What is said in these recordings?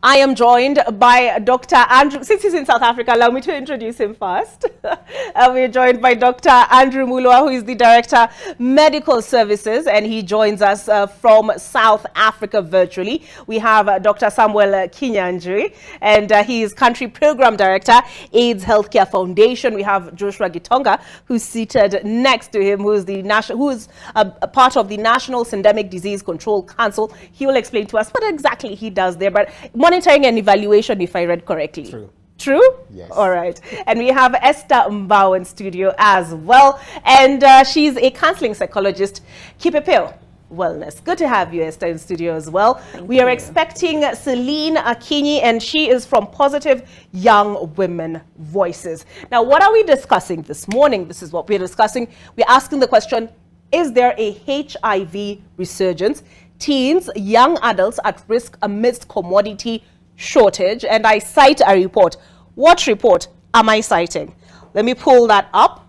I am joined by Dr. Andrew, since he's in South Africa, allow me to introduce him first. uh, we're joined by Dr. Andrew Mulwa, who is the Director, Medical Services, and he joins us uh, from South Africa virtually. We have uh, Dr. Samuel uh, Kinyanjui, and uh, he is Country Program Director, AIDS Healthcare Foundation. We have Joshua Gitonga, who's seated next to him, who's the national, who's a, a part of the National Syndemic Disease Control Council. He will explain to us what exactly he does there. But monitoring and evaluation, if I read correctly. True. True? Yes. All right. And we have Esther Mbao in studio as well. And uh, she's a counseling psychologist. Kipepeo. Wellness. Good to have you, Esther, in studio as well. Thank we are expecting Celine Akinyi, and she is from Positive Young Women Voices. Now, what are we discussing this morning? This is what we're discussing. We're asking the question Is there a HIV resurgence? Teens, young adults at risk amidst commodity shortage. And I cite a report. What report am I citing? Let me pull that up.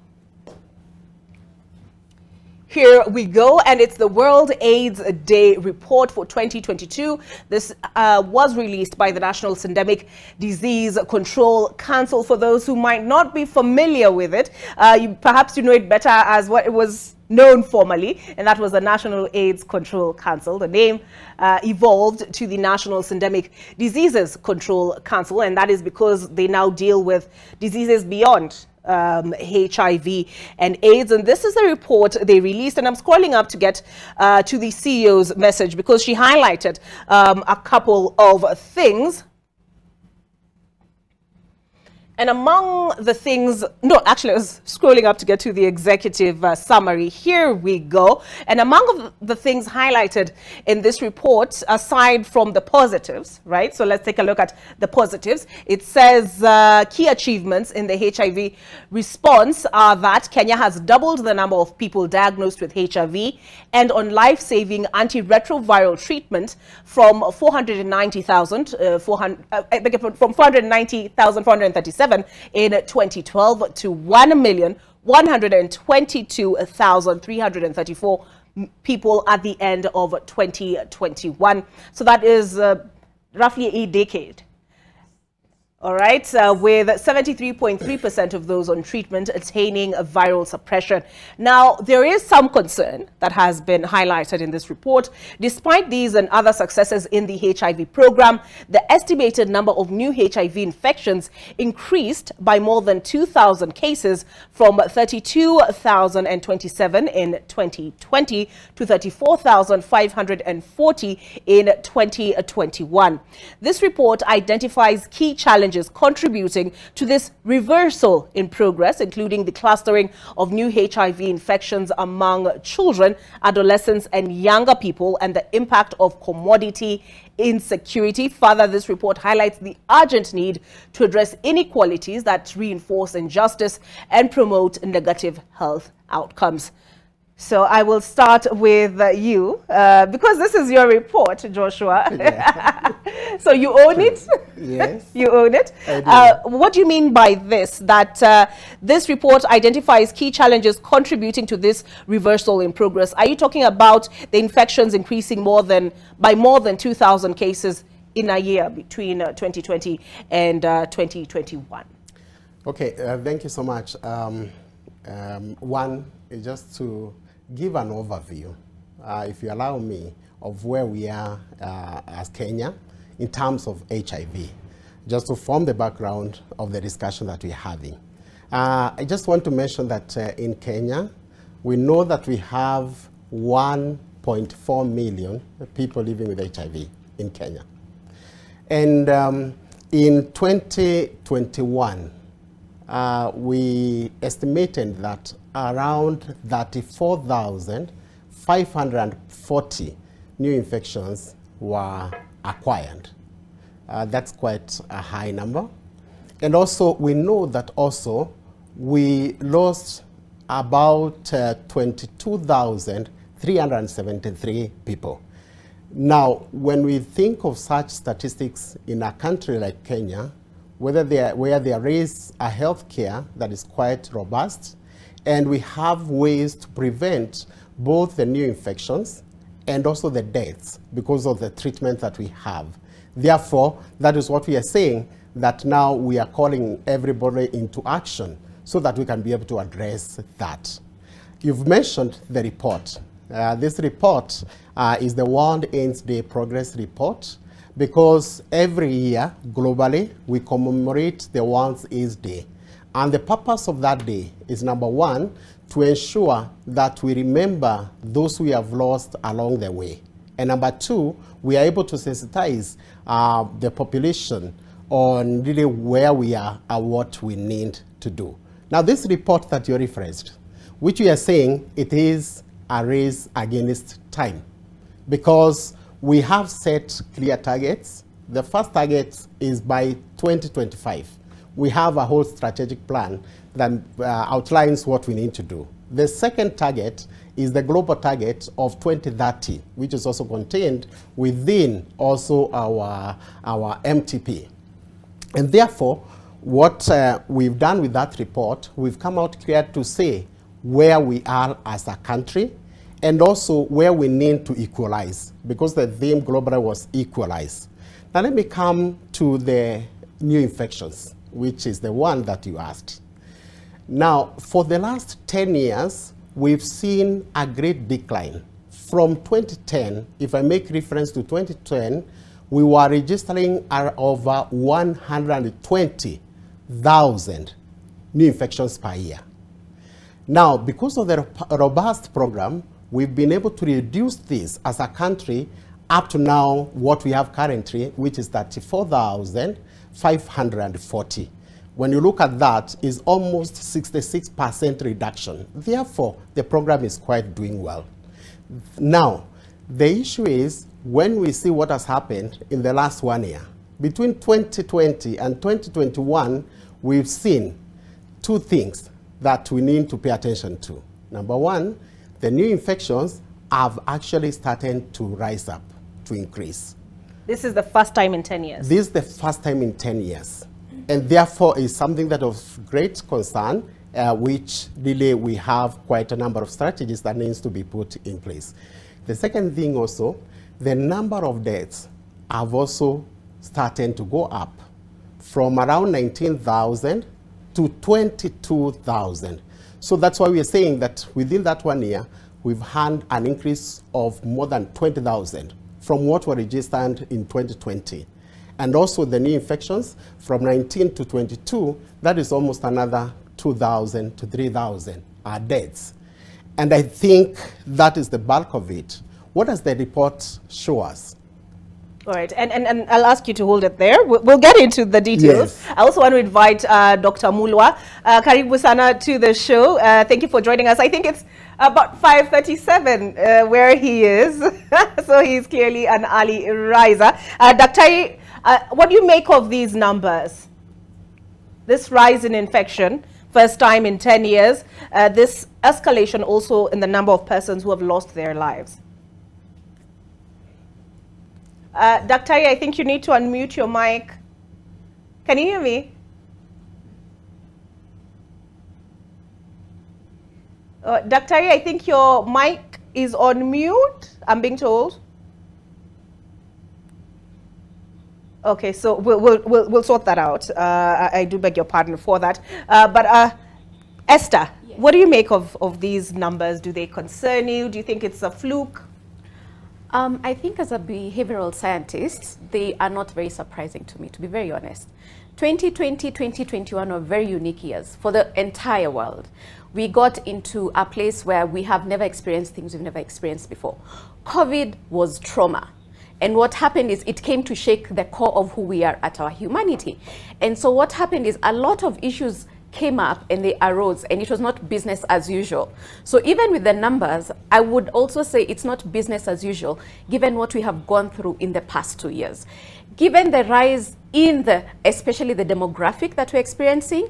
Here we go, and it's the World AIDS Day report for 2022. This uh, was released by the National Syndemic Disease Control Council. For those who might not be familiar with it, uh, you, perhaps you know it better as what it was known formally, and that was the National AIDS Control Council. The name uh, evolved to the National Syndemic Diseases Control Council, and that is because they now deal with diseases beyond um, HIV and AIDS. And this is a report they released. And I'm scrolling up to get uh, to the CEO's message because she highlighted um, a couple of things. And among the things, no, actually, I was scrolling up to get to the executive uh, summary. Here we go. And among the things highlighted in this report, aside from the positives, right? So let's take a look at the positives. It says uh, key achievements in the HIV response are that Kenya has doubled the number of people diagnosed with HIV and on life-saving antiretroviral treatment from 490,000, uh, 400, uh, from 490,437 in 2012 to 1,122,334 people at the end of 2021. So that is uh, roughly a decade. All right, uh, with 73.3% of those on treatment attaining viral suppression. Now, there is some concern that has been highlighted in this report. Despite these and other successes in the HIV program, the estimated number of new HIV infections increased by more than 2,000 cases from 32,027 in 2020 to 34,540 in 2021. This report identifies key challenges contributing to this reversal in progress, including the clustering of new HIV infections among children, adolescents, and younger people, and the impact of commodity insecurity. Further, this report highlights the urgent need to address inequalities that reinforce injustice and promote negative health outcomes. So I will start with uh, you uh, because this is your report, Joshua. Yeah. so you own it? Yes. you own it? I do. Uh, what do you mean by this? That uh, this report identifies key challenges contributing to this reversal in progress. Are you talking about the infections increasing more than by more than 2,000 cases in a year between uh, 2020 and uh, 2021? Okay, uh, thank you so much. Um, um, one is just to give an overview, uh, if you allow me, of where we are uh, as Kenya in terms of HIV, just to form the background of the discussion that we're having. Uh, I just want to mention that uh, in Kenya, we know that we have 1.4 million people living with HIV in Kenya. And um, in 2021, uh, we estimated that around 34,540 new infections were acquired. Uh, that's quite a high number. And also, we know that also we lost about uh, 22,373 people. Now, when we think of such statistics in a country like Kenya, whether there, where there is a healthcare that is quite robust, and we have ways to prevent both the new infections and also the deaths because of the treatment that we have. Therefore, that is what we are saying, that now we are calling everybody into action so that we can be able to address that. You've mentioned the report. Uh, this report uh, is the World AIDS Day Progress Report because every year, globally, we commemorate the World AIDS Day. And the purpose of that day is number one, to ensure that we remember those we have lost along the way. And number two, we are able to sensitize uh, the population on really where we are and what we need to do. Now, this report that you referenced, which we are saying it is a race against time because we have set clear targets. The first target is by 2025 we have a whole strategic plan that uh, outlines what we need to do. The second target is the global target of 2030, which is also contained within also our, our MTP. And therefore, what uh, we've done with that report, we've come out clear to say where we are as a country and also where we need to equalize because the theme globally was equalize. Now let me come to the new infections which is the one that you asked. Now, for the last 10 years, we've seen a great decline. From 2010, if I make reference to 2010, we were registering over uh, 120,000 new infections per year. Now, because of the robust program, we've been able to reduce this as a country up to now what we have currently, which is 34,000 540. When you look at that, is almost 66% reduction. Therefore, the program is quite doing well. Now, the issue is when we see what has happened in the last one year, between 2020 and 2021, we've seen two things that we need to pay attention to. Number one, the new infections have actually started to rise up, to increase. This is the first time in 10 years. This is the first time in 10 years. And therefore is something that of great concern, uh, which really we have quite a number of strategies that needs to be put in place. The second thing also, the number of deaths have also started to go up from around 19,000 to 22,000. So that's why we are saying that within that one year, we've had an increase of more than 20,000 from what were registered in 2020. And also the new infections from 19 to 22, that is almost another 2,000 to 3,000 are deaths. And I think that is the bulk of it. What does the report show us? All right, and, and, and I'll ask you to hold it there. We'll, we'll get into the details. Yes. I also want to invite uh, Dr. Mulwa uh, Karibu Sana to the show. Uh, thank you for joining us. I think it's about 5.37 uh, where he is. so he's clearly an early riser. Uh, Dr. Uh, what do you make of these numbers? This rise in infection, first time in 10 years. Uh, this escalation also in the number of persons who have lost their lives. Uh, Dr. I think you need to unmute your mic. Can you hear me? Uh, Dr. I think your mic is on mute, I'm being told. Okay, so we'll, we'll, we'll, we'll sort that out. Uh, I, I, do beg your pardon for that. Uh, but uh, Esther, yes. what do you make of, of these numbers? Do they concern you? Do you think it's a fluke? Um, I think as a behavioral scientist, they are not very surprising to me, to be very honest. 2020, 2021 were very unique years for the entire world. We got into a place where we have never experienced things we've never experienced before. COVID was trauma. And what happened is it came to shake the core of who we are at our humanity. And so what happened is a lot of issues came up and they arose and it was not business as usual. So even with the numbers, I would also say it's not business as usual given what we have gone through in the past two years. Given the rise in the, especially the demographic that we're experiencing,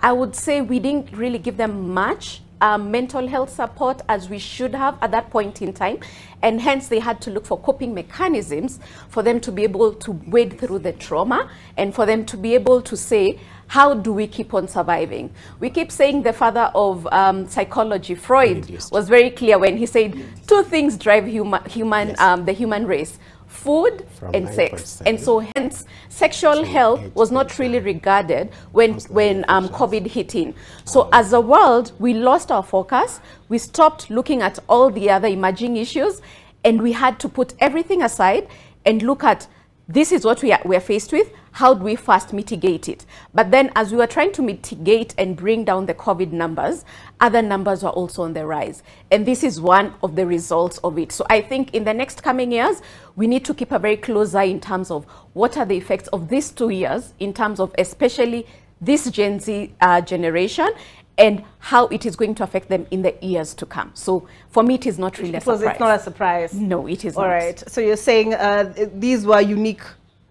I would say we didn't really give them much um, mental health support as we should have at that point in time. And hence they had to look for coping mechanisms for them to be able to wade through the trauma and for them to be able to say, how do we keep on surviving? We keep saying the father of um, psychology, Freud, was very clear when he said two things drive huma human, yes. um, the human race, food From and sex. And so hence sexual health was not really regarded when, when um, COVID hit in. So as a world, we lost our focus. We stopped looking at all the other emerging issues and we had to put everything aside and look at this is what we are, we are faced with. How do we first mitigate it? But then as we were trying to mitigate and bring down the COVID numbers, other numbers were also on the rise. And this is one of the results of it. So I think in the next coming years, we need to keep a very close eye in terms of what are the effects of these two years in terms of especially this Gen Z uh, generation and how it is going to affect them in the years to come. So for me, it is not really a Because surprise. it's not a surprise. no, it is All not. right. So you're saying uh, these were unique,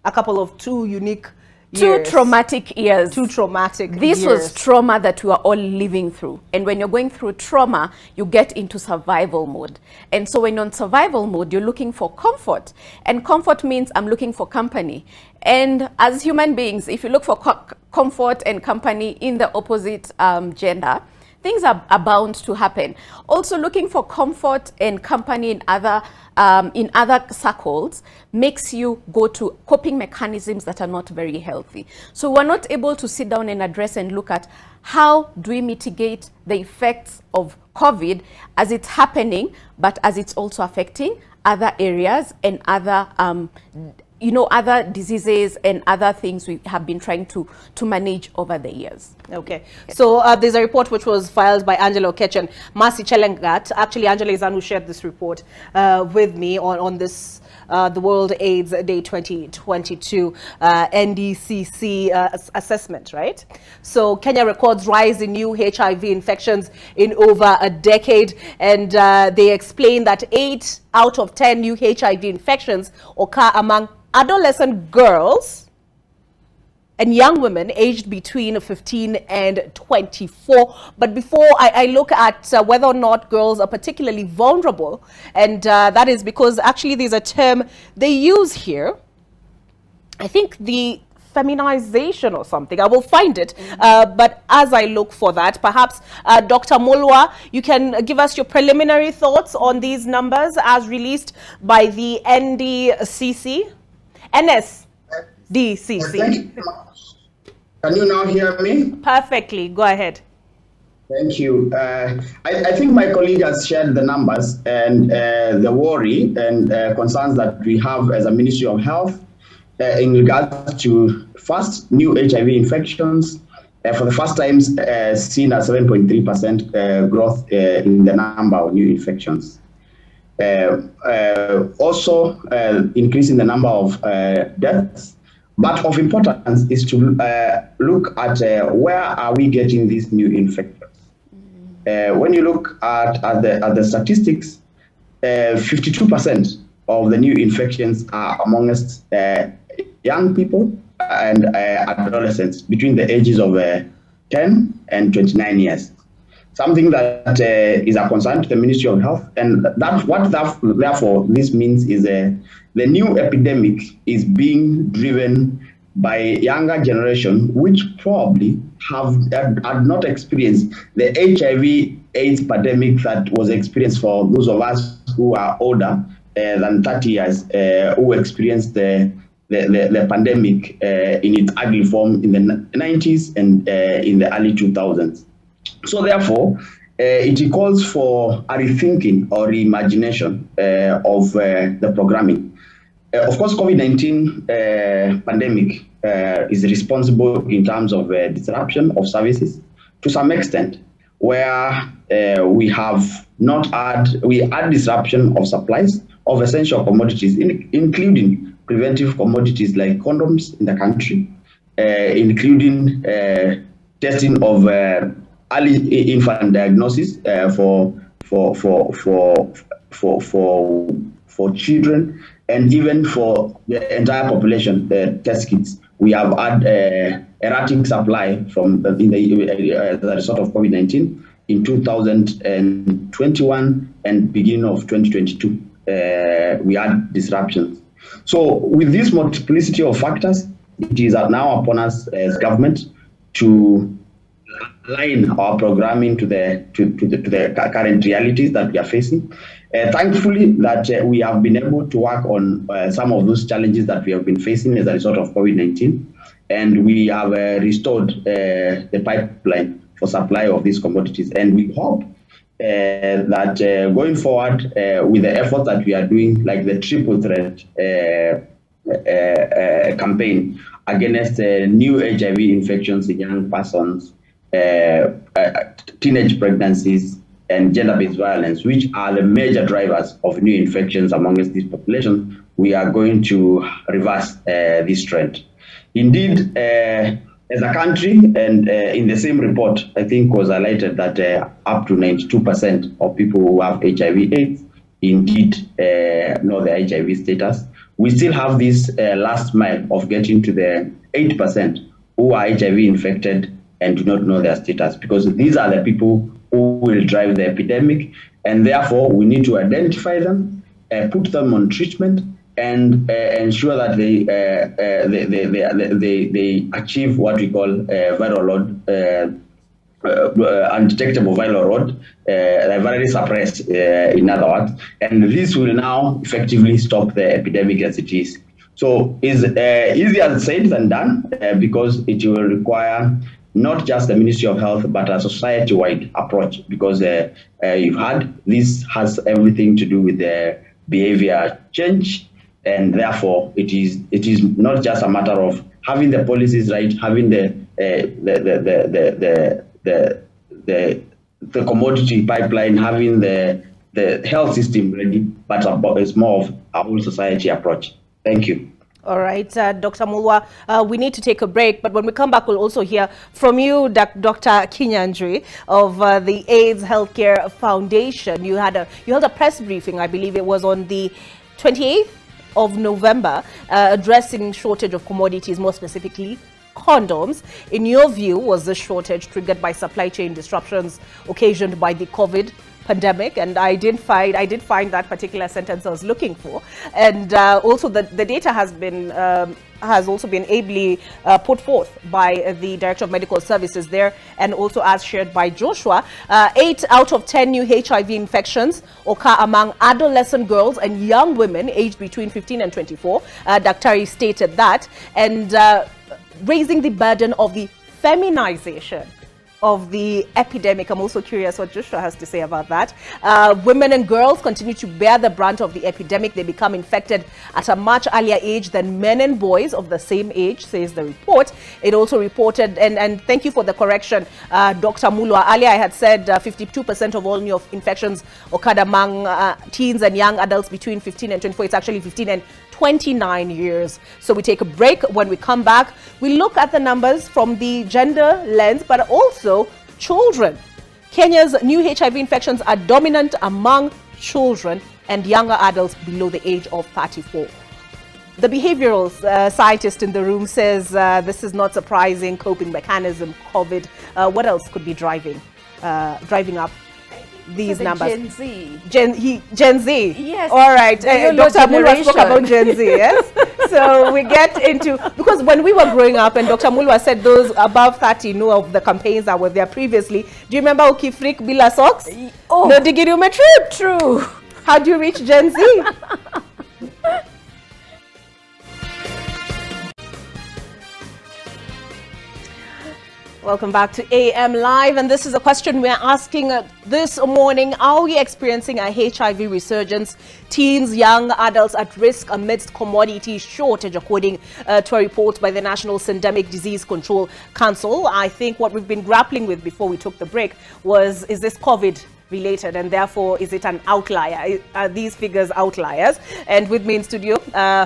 a couple of two unique Two years. traumatic years. Two traumatic This years. was trauma that we are all living through. And when you're going through trauma, you get into survival mode. And so when you're in survival mode, you're looking for comfort. And comfort means I'm looking for company. And as human beings, if you look for co- comfort and company in the opposite um, gender, things are, are bound to happen. Also, looking for comfort and company in other um, in other circles makes you go to coping mechanisms that are not very healthy. So we're not able to sit down and address and look at how do we mitigate the effects of COVID as it's happening, but as it's also affecting other areas and other um, you know, other diseases and other things we have been trying to, to manage over the years. Okay. So uh, there's a report which was filed by Angela Okech and Mercy Chelangat. Actually, Angela one who shared this report uh, with me on, on this, uh, the World AIDS Day 2022 uh, NDCC uh, assessment, right? So Kenya records rise in new HIV infections in over a decade. And uh, they explain that eight out of 10 new HIV infections occur among adolescent girls and young women aged between 15 and 24. But before I, I look at uh, whether or not girls are particularly vulnerable, and uh, that is because actually there's a term they use here. I think the feminization or something. I will find it. Uh, but as I look for that, perhaps uh, Dr. Mulwa, you can give us your preliminary thoughts on these numbers as released by the NDCC. NSDCC. Thank you so much. Can you now hear me? Perfectly. Go ahead. Thank you. Uh, I, I think my colleague has shared the numbers and uh, the worry and uh, concerns that we have as a Ministry of Health uh, in regards to first new HIV infections. Uh, for the first time, uh, seen a 7.3% uh, growth uh, in the number of new infections. Uh, uh, also, uh, increasing the number of uh, deaths. But of importance is to uh, look at uh, where are we getting these new infections. Uh, when you look at, at, the, at the statistics, uh, 52% of the new infections are amongst uh, young people and uh, adolescents between the ages of uh, 10 and 29 years. Something that uh, is a concern to the Ministry of Health, and that what that, therefore this means is uh, the new epidemic is being driven by younger generation, which probably have had, not experienced the HIV AIDS pandemic that was experienced for those of us who are older uh, than 30 years, uh, who experienced the the, the, the pandemic uh, in its ugly form in the 90s and uh, in the early 2000s. So therefore, uh, it calls for a rethinking or reimagination uh, of uh, the programming. Of course, COVID-19 uh, pandemic is responsible in terms of disruption of services to some extent, where we have not had we had disruption of supplies of essential commodities, in, including preventive commodities like condoms in the country, uh, including uh, testing of uh, early infant diagnosis uh, for, for, for, for, for, for, for children, and even for the entire population, uh, test kits. We have had uh, erratic supply from the, in the, uh, a result of COVID-19 in 2021 and beginning of 2022. Uh, we had disruptions. So with this multiplicity of factors, it is now upon us as government to align our programming to the to, to the to the current realities that we are facing. Uh, thankfully, that uh, we have been able to work on uh, some of those challenges that we have been facing as a result of COVID-19, and we have uh, restored uh, the pipeline for supply of these commodities. And we hope uh, that going forward with the efforts that we are doing, like the triple threat campaign against new HIV infections in young persons, teenage pregnancies, and gender-based violence, which are the major drivers of new infections amongst this population, we are going to reverse uh, this trend. Indeed, uh, as a country, and uh, in the same report, I think was highlighted that uh, up to 92% of people who have HIV/AIDS indeed uh, know their HIV status. We still have this uh, last mile of getting to the 8% who are HIV infected and do not know their status, because these are the people who will drive the epidemic, and therefore we need to identify them, uh, put them on treatment, and uh, ensure that they, uh, uh they, they, they, they, they, achieve what we call uh, viral load. Uh, undetectable viral load, uh, virally suppressed, in other words, and this will now effectively stop the epidemic as it is. So it's easier said than done because it will require not just the Ministry of Health, but a society-wide approach because uh, uh, you've had this has everything to do with the behavior change, and therefore it is it is not just a matter of having the policies right, having the uh, the, the, the, the, the, the, the commodity pipeline, having the the health system ready, but it's more of a whole society approach. Thank you. All right, uh, Dr. Mulwa, uh, we need to take a break, but when we come back, we'll also hear from you, Dr. Kinyanjui of uh, the AIDS Healthcare Foundation. You had a you held a press briefing, I believe it was on the 28th of November, uh, addressing shortage of commodities, more specifically condoms. In your view, was this shortage triggered by supply chain disruptions occasioned by the COVID pandemic and I did find I did find that particular sentence I was looking for and uh, also the, the data has been um, has also been ably uh, put forth by the Director of Medical Services there and also as shared by Joshua. Uh, eight out of 10 new HIV infections occur among adolescent girls and young women aged between 15 and 24. Uh, Daktari stated that and uh, raising the burden of the feminization of the epidemic. I'm also curious what Joshua has to say about that. Uh, women and girls continue to bear the brunt of the epidemic. They become infected at a much earlier age than men and boys of the same age, says the report. It also reported, and, and thank you for the correction, uh, Dr. Mulwa. Earlier I had said 52% uh, of all new infections occurred among uh, teens and young adults between 15 and 24. It's actually 15 and 29 years. So we take a break. When we come back, we look at the numbers from the gender lens, but also children. Kenya's new HIV infections are dominant among children and younger adults below the age of 34. The behavioral uh, scientist in the room says uh, this is not surprising coping mechanism, COVID. Uh, what else could be driving, uh, driving up these numbers. Gen Z. Gen, he, Gen Z. Yes. All right. Uh, Dr. Mulwa spoke about Gen Z, yes? so we get into, because when we were growing up and Dr. Mulwa said those above 30 know of the campaigns that were there previously. Do you remember Ukifrik Bila Socks? Oh. No Digirume Trip? True. How do you reach Gen Z? Welcome back to AM Live, and this is a question we're asking uh, this morning. Are we experiencing a HIV resurgence? Teens, young adults at risk amidst commodity shortage, according uh, to a report by the National Syndemic Disease Control Council. I think what we've been grappling with before we took the break was, is this COVID related and therefore is it an outlier? Are these figures outliers? And with me in studio, uh,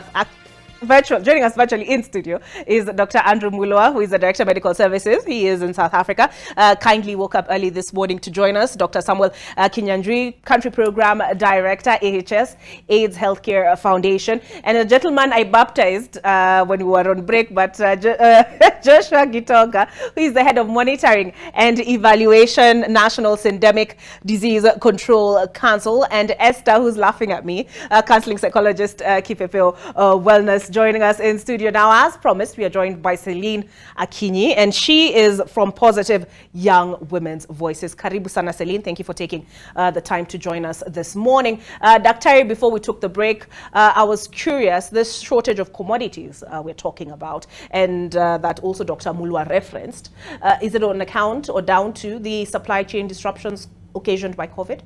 virtual, joining us virtually in studio is Dr. Andrew Mulwa, who is the Director of Medical Services. He is in South Africa. Uh, kindly woke up early this morning to join us. Dr. Samuel uh, Kinyanjui, Country Program Director, AHS, AIDS Healthcare Foundation. And a gentleman I baptized uh, when we were on break, but uh, uh Joshua Gitonga, who is the Head of Monitoring and Evaluation National Syndemic Disease Control Council, and Esther, who's laughing at me, Counseling Psychologist, uh, Kipepeo uh, Wellness joining us in studio now. As promised, we are joined by Celine Akinyi, and she is from Positive Young Women's Voices. Karibu sana, Celine. Thank you for taking uh, the time to join us this morning. Uh, Dr. before we took the break, uh, I was curious, this shortage of commodities uh, we're talking about, and uh, that also Dr. Mulwa referenced, uh, is it on account or down to the supply chain disruptions occasioned by COVID?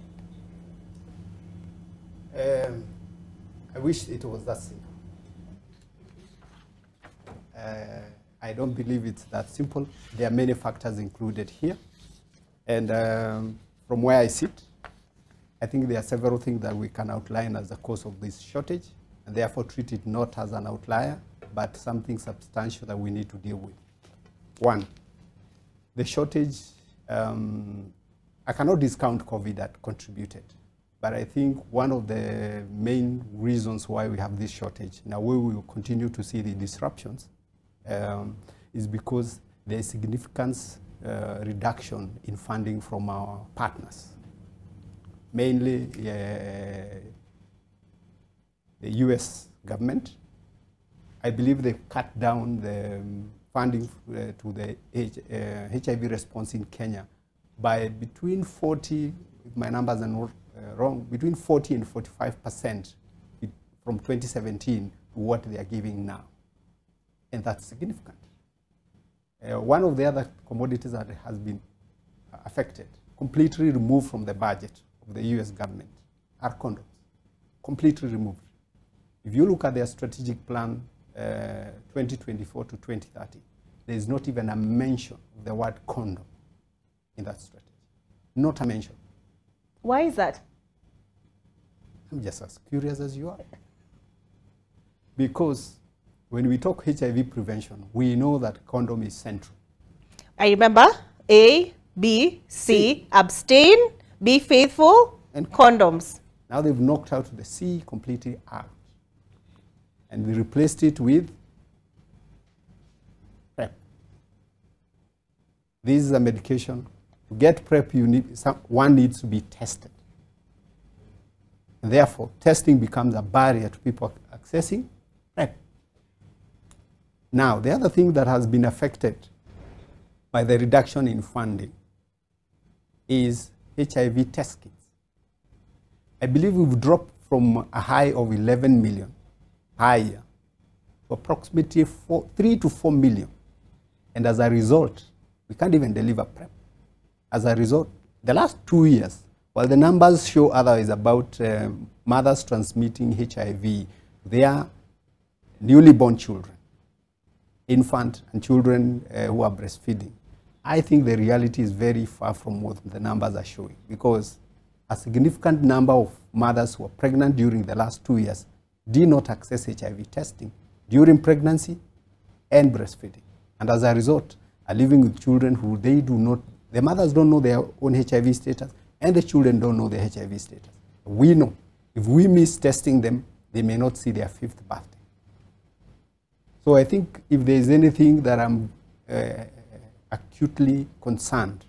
Um, I wish it was that simple. Uh, I don't believe it's that simple. There are many factors included here. And um, from where I sit, I think there are several things that we can outline as the cause of this shortage, and therefore treat it not as an outlier, but something substantial that we need to deal with. One, the shortage, um, I cannot discount COVID that contributed. But I think one of the main reasons why we have this shortage, now we will continue to see the disruptions, um, is because there is significant uh, reduction in funding from our partners, mainly uh, the US government. I believe they've cut down the um, funding uh, to the H HIV uh, response in Kenya by between 40, if my numbers are not uh, wrong, between 40 and 45 percent from 2017 to what they are giving now. And that's significant. Uh, one of the other commodities that has been affected, completely removed from the budget of the US government, are condoms. Completely removed. If you look at their strategic plan uh, 2024 to 2030, there is not even a mention of the word condom in that strategy. Not a mention. Why is that? I'm just as curious as you are. Because when we talk HIV prevention, we know that condom is central. I remember A, B, C, abstain, be faithful, and condoms. Now they've knocked out the C completely out. And we replaced it with PrEP. This is a medication. To get PrEP, you need, some, one needs to be tested. And therefore, testing becomes a barrier to people accessing. Now, the other thing that has been affected by the reduction in funding is HIV test kits. I believe we've dropped from a high of 11 million year to approximately four, 3 to 4 million. And as a result, we can't even deliver PrEP. As a result, the last two years, while the numbers show otherwise about uh, mothers transmitting HIV their newly born children, infant and children uh, who are breastfeeding, I think the reality is very far from what the numbers are showing because a significant number of mothers who are pregnant during the last two years did not access HIV testing during pregnancy and breastfeeding. And as a result, are living with children who they do not, the mothers don't know their own HIV status, and the children don't know their HIV status. We know if we miss testing them, they may not see their fifth birthday. So I think if there is anything that I'm uh, acutely concerned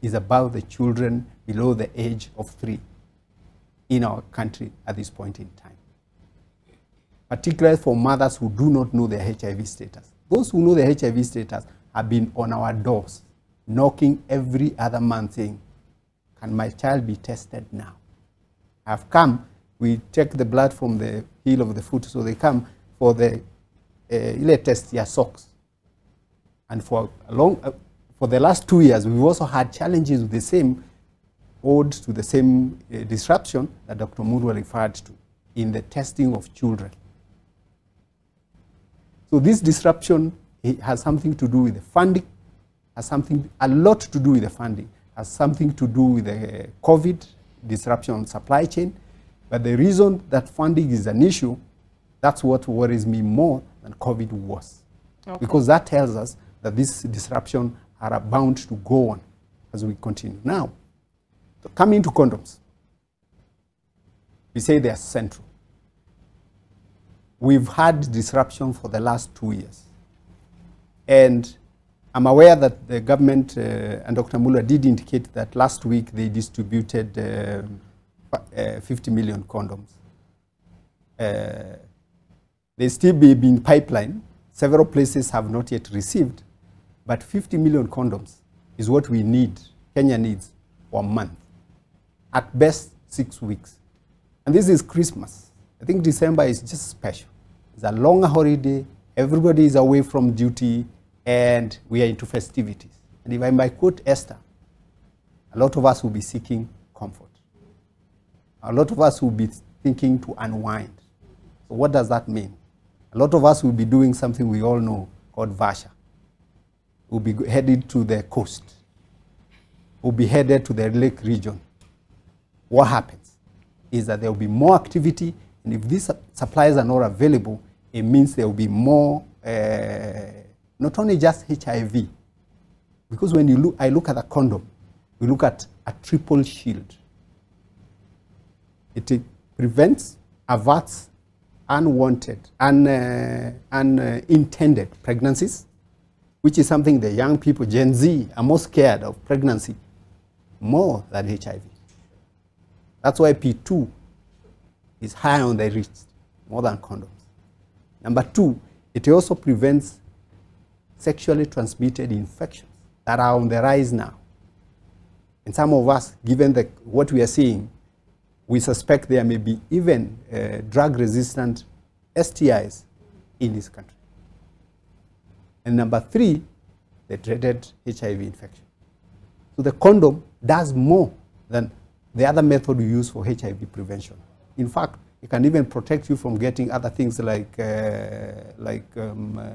is about the children below the age of three in our country at this point in time. Particularly for mothers who do not know their HIV status. Those who know their HIV status have been on our doors, knocking every other month saying, can my child be tested now? I've come, we take the blood from the heel of the foot, so they come for the uh, test your socks. And for, a long, uh, for the last two years, we've also had challenges with the same, owed to the same uh, disruption that Dr. Mulwa referred to in the testing of children. So this disruption has something to do with the funding, has something, a lot to do with the funding has something to do with the COVID disruption on supply chain. But the reason that funding is an issue, that's what worries me more than COVID was. Okay. Because that tells us that this disruption are bound to go on as we continue. Now, coming to condoms, we say they are central. We've had disruption for the last two years. And I'm aware that the government uh, and Dr. Mulwa did indicate that last week they distributed uh, uh, 50 million condoms. They still be in pipeline. Several places have not yet received, but 50 million condoms is what we need, Kenya needs, a month. At best, six weeks. And this is Christmas. I think December is just special. It's a long holiday, everybody is away from duty, and we are into festivities. And if I might quote Esther, a lot of us will be seeking comfort. A lot of us will be thinking to unwind. So what does that mean? A lot of us will be doing something we all know called Vasha. We'll be headed to the coast. We'll be headed to the lake region. What happens is that there will be more activity, and if these supplies are not available, it means there will be more, uh, not only just HIV, because when you look, I look at a condom, we look at a triple shield. It prevents, averts unwanted, un, uh, unintended pregnancies, which is something the young people, Gen Z, are more scared of pregnancy more than HIV. That's why P2 is high on the list, more than condoms. Number two, it also prevents sexually transmitted infections that are on the rise now. And some of us, given the, what we are seeing, we suspect there may be even uh, drug resistant STIs in this country. And number three, the dreaded HIV infection. So the condom does more than the other method we use for HIV prevention. In fact, it can even protect you from getting other things like, uh, like um, uh,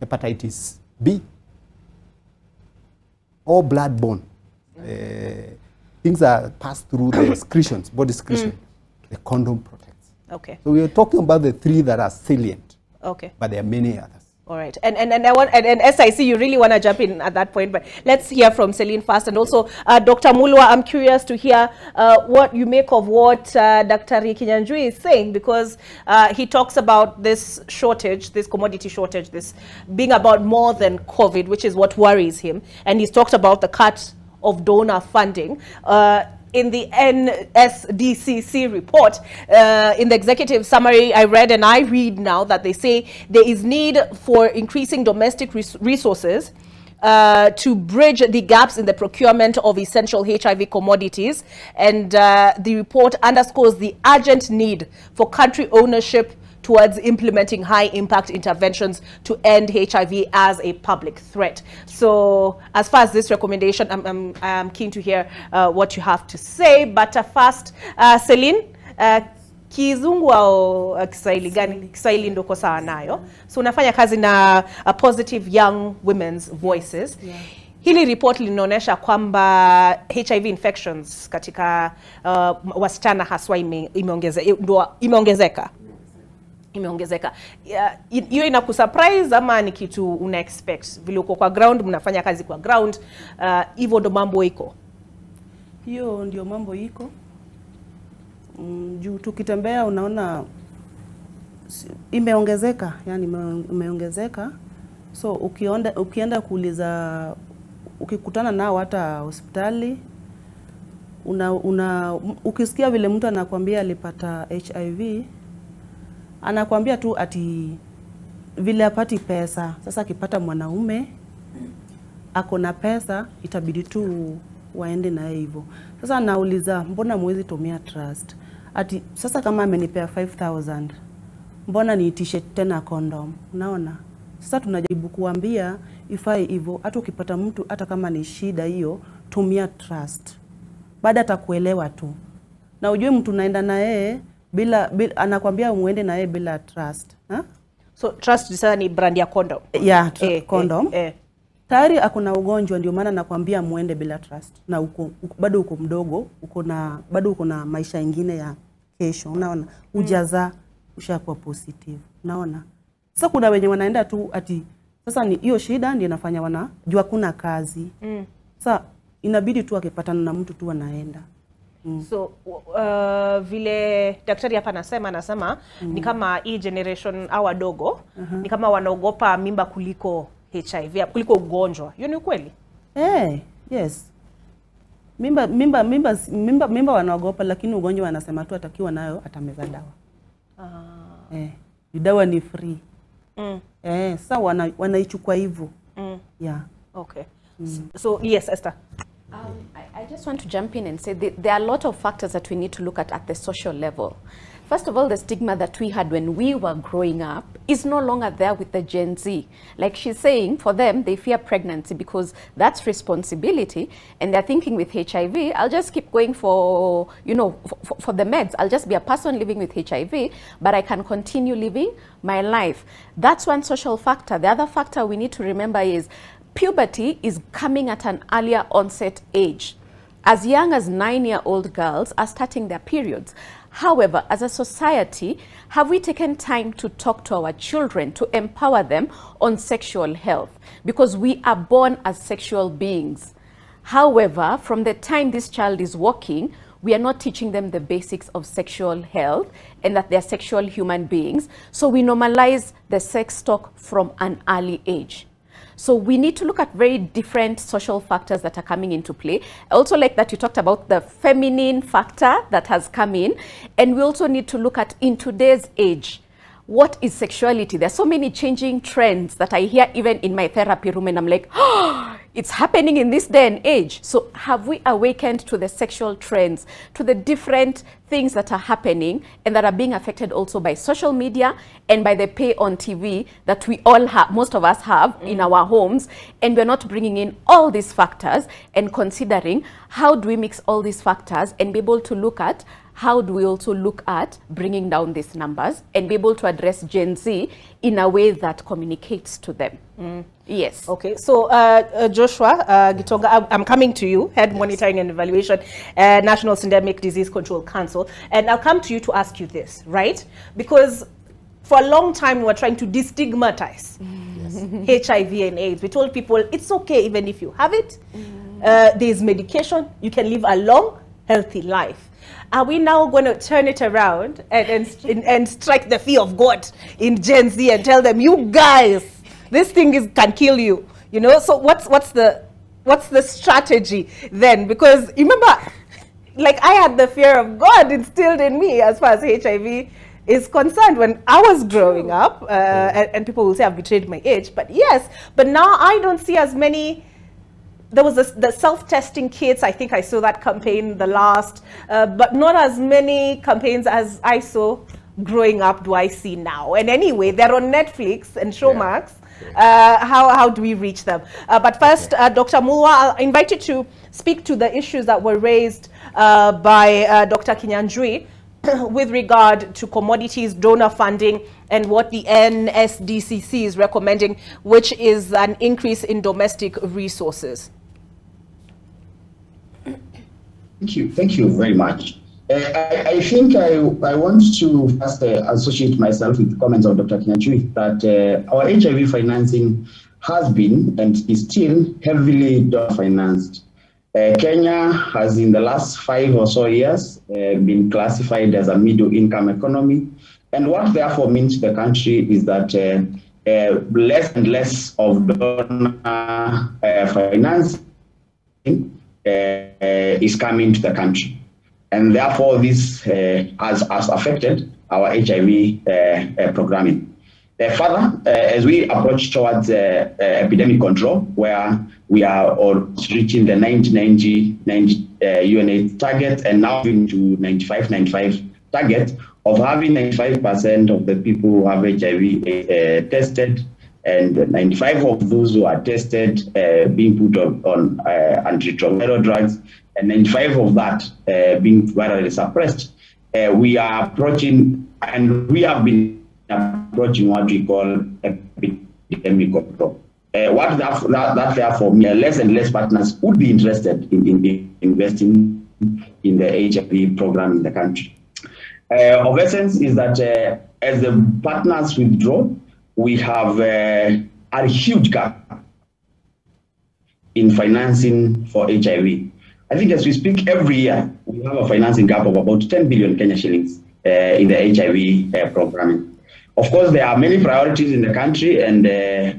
hepatitis B or bloodborne. Uh, things are passed through the excretions, body excretion. The condom protects. Okay. So we are talking about the three that are salient, Okay. but there are many others. All right, and and, and I want and, and SIC, you really want to jump in at that point, but let's hear from Celine first, and also uh, Dr. Mulwa. I'm curious to hear uh, what you make of what uh, Dr. Kinyanjui is saying because uh, he talks about this shortage, this commodity shortage, this being about more than COVID, which is what worries him, and he's talked about the cut of donor funding. Uh, in the NSDCC report, uh, in the executive summary I read and I read now that they say there is need for increasing domestic res- resources uh, to bridge the gaps in the procurement of essential HIV commodities. And uh, the report underscores the urgent need for country ownership towards implementing high impact interventions to end HIV as a public threat. So, as far as this recommendation, I'm, I'm, I'm keen to hear uh, what you have to say. But uh, first, uh, Celine, uh, kizungu au uh, kiswahili gani kiswahili ndoko sawa nayo so unafanya kazi na uh, positive young women's voices yeah. hili report linaonyesha kwamba hiv infections katika uh, wasichana haswa ime, imeongeze, ndo- imeongezeka. Hiyo ina kusurprise ama ni kitu una expect? Vile uko kwa ground mnafanya kazi kwa ground hivyo uh, hivyo ndo mambo iko? Hiyo ndio mambo iko. Mm, juu tukitembea unaona imeongezeka yani imeongezeka. So ukionda, ukienda kuuliza ukikutana nao hata hospitali una, una ukisikia vile mtu anakwambia alipata hiv anakwambia tu ati vile apati pesa sasa akipata mwanaume ako na pesa itabidi tu waende naye hivyo. Sasa nauliza mbona mwezi tumia trust? Ati sasa kama amenipea 5000 mbona niitishe tena condom? Unaona? Sasa tunajaribu kuambia ifai hivyo, hata ukipata mtu hata kama ni shida hiyo, tumia trust. Baada atakuelewa tu. Na ujue mtu naenda na yeye bila, bila anakwambia muende na yeye bila trust. Ha? so trust sasa ni brand ya condom Yeah, Eh, condom eh, eh. tayari akuna ugonjwa, ndio maana nakwambia muende bila trust, na uko, uko, bado uko mdogo, uko na bado uko na maisha ingine ya kesho, unaona ujaza mm. ushakuwa positive, unaona. Sasa kuna wenye wanaenda tu ati sasa ni hiyo shida ndio inafanya wanajua kuna kazi mm. Sasa inabidi tu akipatana na mtu tu anaenda so uh, vile daktari hapa anasema anasema mm. ni kama hii generation au wadogo ni kama wanaogopa mimba kuliko hiv kuliko ugonjwa hiyo ni ukweli Hey, yes. Mimba, mimba, mimba, mimba, mimba wanaogopa, lakini ugonjwa wanasema tu atakiwa nayo atameza dawa. Ah. Eh. Dawa ni free. Mm. Eh, sa wana, wanaichukua hivyo. Mm. Yeah. Okay. Mm. So, yes, Esther. Um, I, I just want to jump in and say that there are a lot of factors that we need to look at at the social level. First of all, the stigma that we had when we were growing up is no longer there with the Gen Z. Like she's saying, for them, they fear pregnancy because that's responsibility, and they're thinking with HIV, I'll just keep going for, you know, for, for the meds. I'll just be a person living with HIV, but I can continue living my life. That's one social factor. The other factor we need to remember is puberty is coming at an earlier onset age. As young as nine year old girls are starting their periods. However, as a society, have we taken time to talk to our children to empower them on sexual health? Because we are born as sexual beings. However, from the time this child is walking, we are not teaching them the basics of sexual health and that they're sexual human beings. So we normalize the sex talk from an early age. So we need to look at very different social factors that are coming into play. I also like that you talked about the feminine factor that has come in. And we also need to look at in today's age, what is sexuality? There's so many changing trends that I hear even in my therapy room, and I'm like, oh, it's happening in this day and age. So, have we awakened to the sexual trends, to the different things that are happening and that are being affected also by social media and by the pay on TV that we all have, most of us have mm. in our homes, and we're not bringing in all these factors and considering how do we mix all these factors and be able to look at how do we also look at bringing down these numbers and be able to address Gen Z in a way that communicates to them? Yes. Okay, so uh, uh, Joshua uh, Gitonga, I'm- coming to you, Head Monitoring and Evaluation, uh, National Syndemic Disease Control Council, and I'll come to you to ask you this, right? Because for a long time we were trying to destigmatize HIV and AIDS. We told people it's okay even if you have it. Uh, there's medication. You can live a long, healthy life. Are we now going to turn it around and, and, and, and strike the fear of God in Gen Z and tell them, you guys, this thing is, can kill you? You know, so what's, what's, the, what's the strategy then? Because remember, like I had the fear of God instilled in me as far as HIV is concerned when I was growing up, uh, and, and people will say I've betrayed my age, but yes, but now I don't see as many. There was this, the self-testing kits. I think I saw that campaign the last, uh, but not as many campaigns as I saw growing up. Do I see now? And anyway, they're on Netflix and Showmax. Uh, how, how do we reach them? Uh, but first, uh, Dr. Mulwa, I'll invite you to speak to the issues that were raised uh, by uh, Dr. Kinyanjui with regard to commodities, donor funding, and what the NSDCC is recommending, which is an increase in domestic resources. Thank you. Thank you very much. I, I think I, I want to first uh, associate myself with the comments of Dr. Kinyanjui that uh, our HIV financing has been and is still heavily financed. Uh, Kenya has, in the last five or so years, uh, been classified as a middle income economy. And what therefore means to the country is that uh, uh, less and less of donor financing is coming to the country. And therefore, this uh, has, has affected our HIV uh, uh, programming. Uh, further, uh, as we approach towards epidemic control, where we are reaching the 90 90 uh, UNA target and now into 95 95 target of having 95% of the people who have HIV tested and 95 of those who are tested uh, being put on, on uh, antiretroviral drugs, and 95 of that uh, being virally suppressed. Uh, we are approaching, and we have been approaching what we call epidemic control. Uh, what that, that, that therefore means less and less partners would be interested in, in, in investing in the HIV program in the country. Uh, of essence is that uh, as the partners withdraw, we have uh, a huge gap in financing for HIV. I think as we speak every year, we have a financing gap of about 10 billion Kenya shillings uh, in the HIV uh, programming. Of course, there are many priorities in the country, and uh,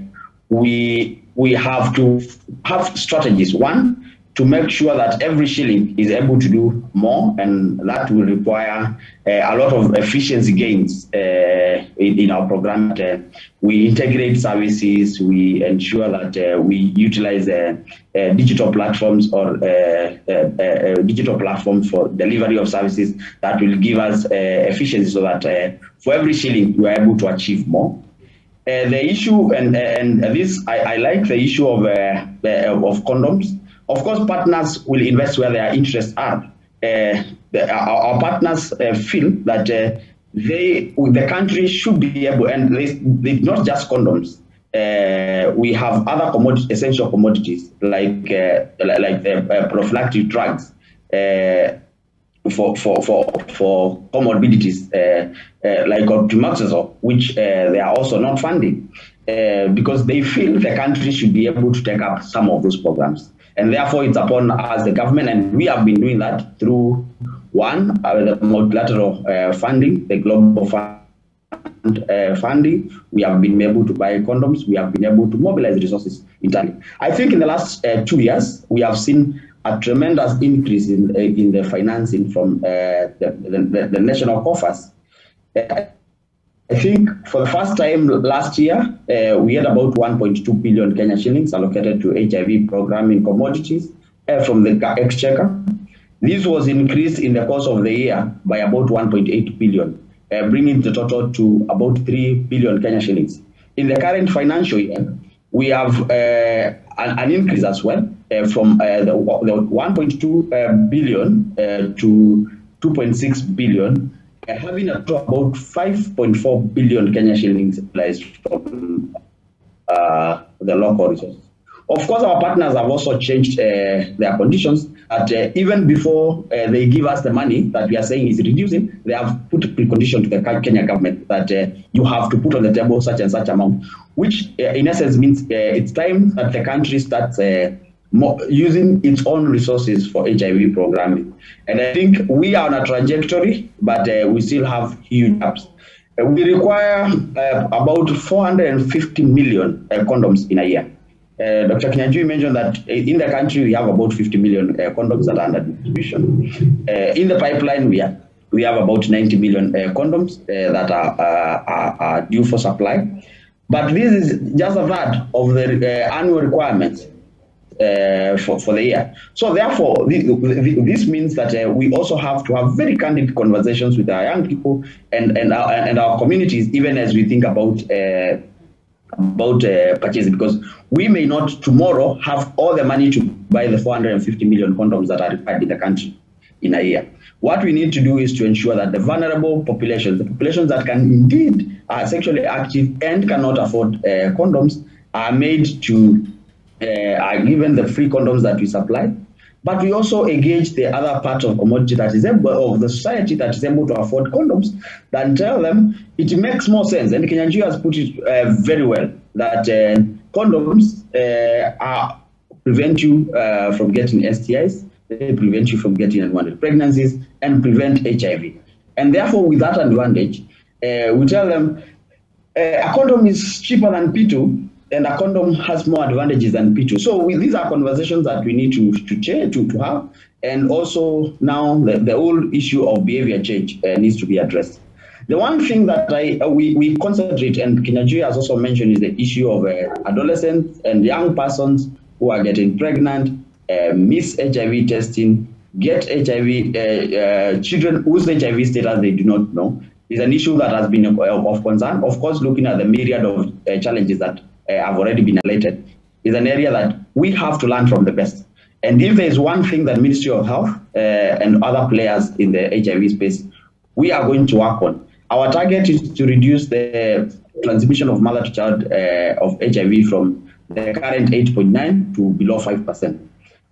we we have to have strategies. One, to make sure that every shilling is able to do more, and that will require uh, a lot of efficiency gains uh, in, in, our program. Uh, we integrate services, we ensure that uh, we utilize uh, uh, digital platforms or digital platforms for delivery of services that will give us efficiency so that for every shilling we are able to achieve more. the issue, and, and this, I, I like the issue of, of condoms. Of course, partners will invest where their interests are. Uh, the, our, our, partners uh, feel that uh, they, the country should be able, and they, they not just condoms. Uh, we have other commodity, essential commodities like uh, like the uh, prophylactic drugs for for for for comorbidities like cotrimoxazole, which they are also not funding because they feel the country should be able to take up some of those programs. And therefore, it's upon us, the government, and we have been doing that through one, uh, the multilateral uh, funding, the global fund uh, funding. We have been able to buy condoms. We have been able to mobilize resources internally. I think in the last uh, two years, we have seen a tremendous increase in, uh, in the financing from uh, the, the, the, national coffers. I think for the first time last year, uh, we had about 1.2 billion Kenya shillings allocated to HIV programming commodities uh, from the exchequer. This was increased in the course of the year by about 1.8 billion, uh, bringing the total to about 3 billion Kenya shillings. In the current financial year, we have uh, an, an, increase as well uh, from uh, the, the 1.2 billion to 2.6 billion having a about 5.4 billion Kenya shillings supplies from uh, the local resources. Of course, our partners have also changed uh, their conditions. That uh, even before uh, they give us the money that we are saying is reducing, they have put precondition to the Kenya government that uh, you have to put on the table such and such amount, which uh, in essence means it's time that the country starts using its own resources for HIV programming. And I think we are on a trajectory, but uh, we still have huge gaps. Uh, we require uh, about 450 million uh, condoms in a year. Uh, Dr. Kinyanjui mentioned that in the country we have about 50 million condoms that are under distribution. in the pipeline, we, are, we have about 90 million condoms that are, are, are, due for supply. But this is just a third of the annual requirements uh, for, for the year. So therefore, this means that uh, we also have to have very candid conversations with our young people and, and, our, and our communities, even as we think about uh, about uh, purchasing, because we may not tomorrow have all the money to buy the 450 million condoms that are required in the country in a year. What we need to do is to ensure that the vulnerable populations, the populations that can indeed are sexually active and cannot afford uh, condoms, are made to are given the free condoms that we supply. But we also engage the other part of commodity that is able, of the society that is able to afford condoms, then tell them it makes more sense. And Kinyanjui has put it uh, very well that uh, condoms uh, are, prevent you uh, from getting STIs, they prevent you from getting unwanted pregnancies, and prevent HIV. And therefore, with that advantage, uh, we tell them a condom is cheaper than P2, and a condom has more advantages than P2. So we, these are conversations that we need to to change to, to have, and also now the, the whole issue of behavior change uh, needs to be addressed. The one thing that I uh, we, we concentrate, and Kinyanjui has also mentioned, is the issue of uh, adolescents and young persons who are getting pregnant, uh, miss HIV testing, get HIV, uh, uh, children whose HIV status they do not know, is an issue that has been of concern. Of course, looking at the myriad of challenges that have already been elected, is an area that we have to learn from the best. And if there is one thing that Ministry of Health uh, and other players in the HIV space, we are going to work on. Our target is to reduce the transmission of mother to child uh, of HIV from the current 8.9 to below 5%.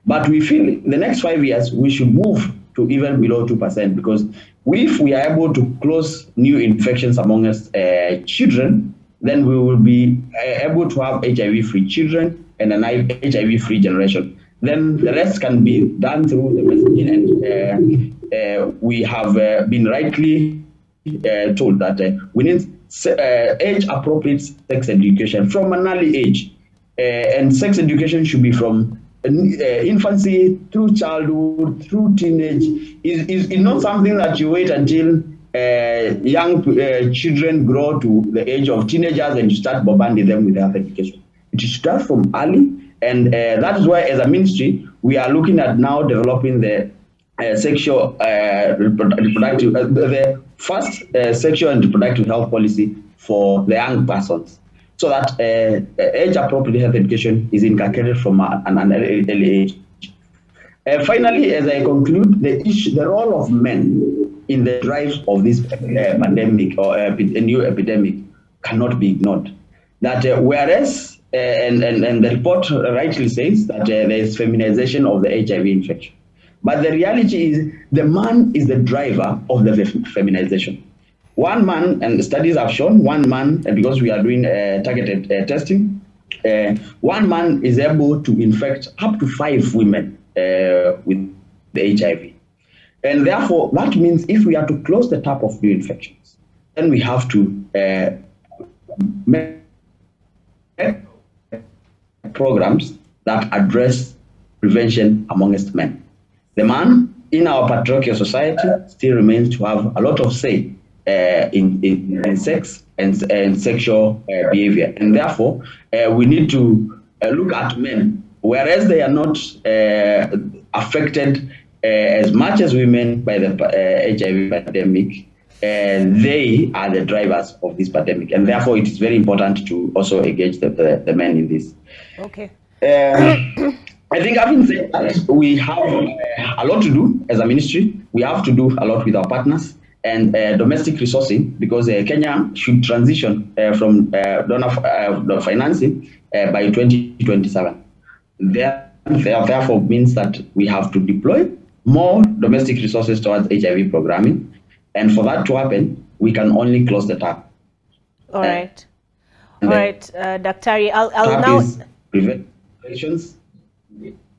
But we feel in the next five years, we should move to even below 2% because if we are able to close new infections among us uh, children, then we will be uh, able to have HIV-free children and an HIV-free generation. Then the rest can be done through the messaging, and uh, uh, we have uh, been rightly told that we need age-appropriate sex education from an early age, and sex education should be from infancy, through childhood, through teenage, is, is, not something that you wait until young uh, children grow to the age of teenagers and you start bombarding them with health education. It should from early, and uh, that is why, as a ministry, we are looking at now developing the uh, sexual uh, reproductive, uh, the first uh, sexual and reproductive health policy for the young persons, so that uh, age-appropriate health education is inculcated from an, an early age. finally, as I conclude, the issue, the role of men in the drive of this pandemic or a new epidemic cannot be ignored. That whereas uh, and, and, and the report rightly says that uh, there is feminization of the HIV infection. But the reality is the man is the driver of the feminization. One man, and studies have shown, one man, because we are doing uh, targeted uh, testing, uh, one man is able to infect up to five women uh, with the HIV. And therefore, that means if we are to close the tap of new infections, then we have to make programs that address prevention amongst men. The man in our patriarchal society still remains to have a lot of say uh, in, in, in, sex and, and sexual uh, behavior. And therefore, uh, we need to uh, look at men, whereas they are not uh, affected uh, as much as women by the HIV pandemic, and they are the drivers of this pandemic. And therefore, it is very important to also engage the, the, the men in this. Okay. I think having said that, we have uh, a lot to do as a ministry. We have to do a lot with our partners and uh, domestic resourcing because uh, Kenya should transition uh, from uh, donor financing by 2027. There, therefore, means that we have to deploy more domestic resources towards HIV programming and for that to happen, we can only close the tap. All right. All right, uh, Daktari, I'll, I'll now... Prevent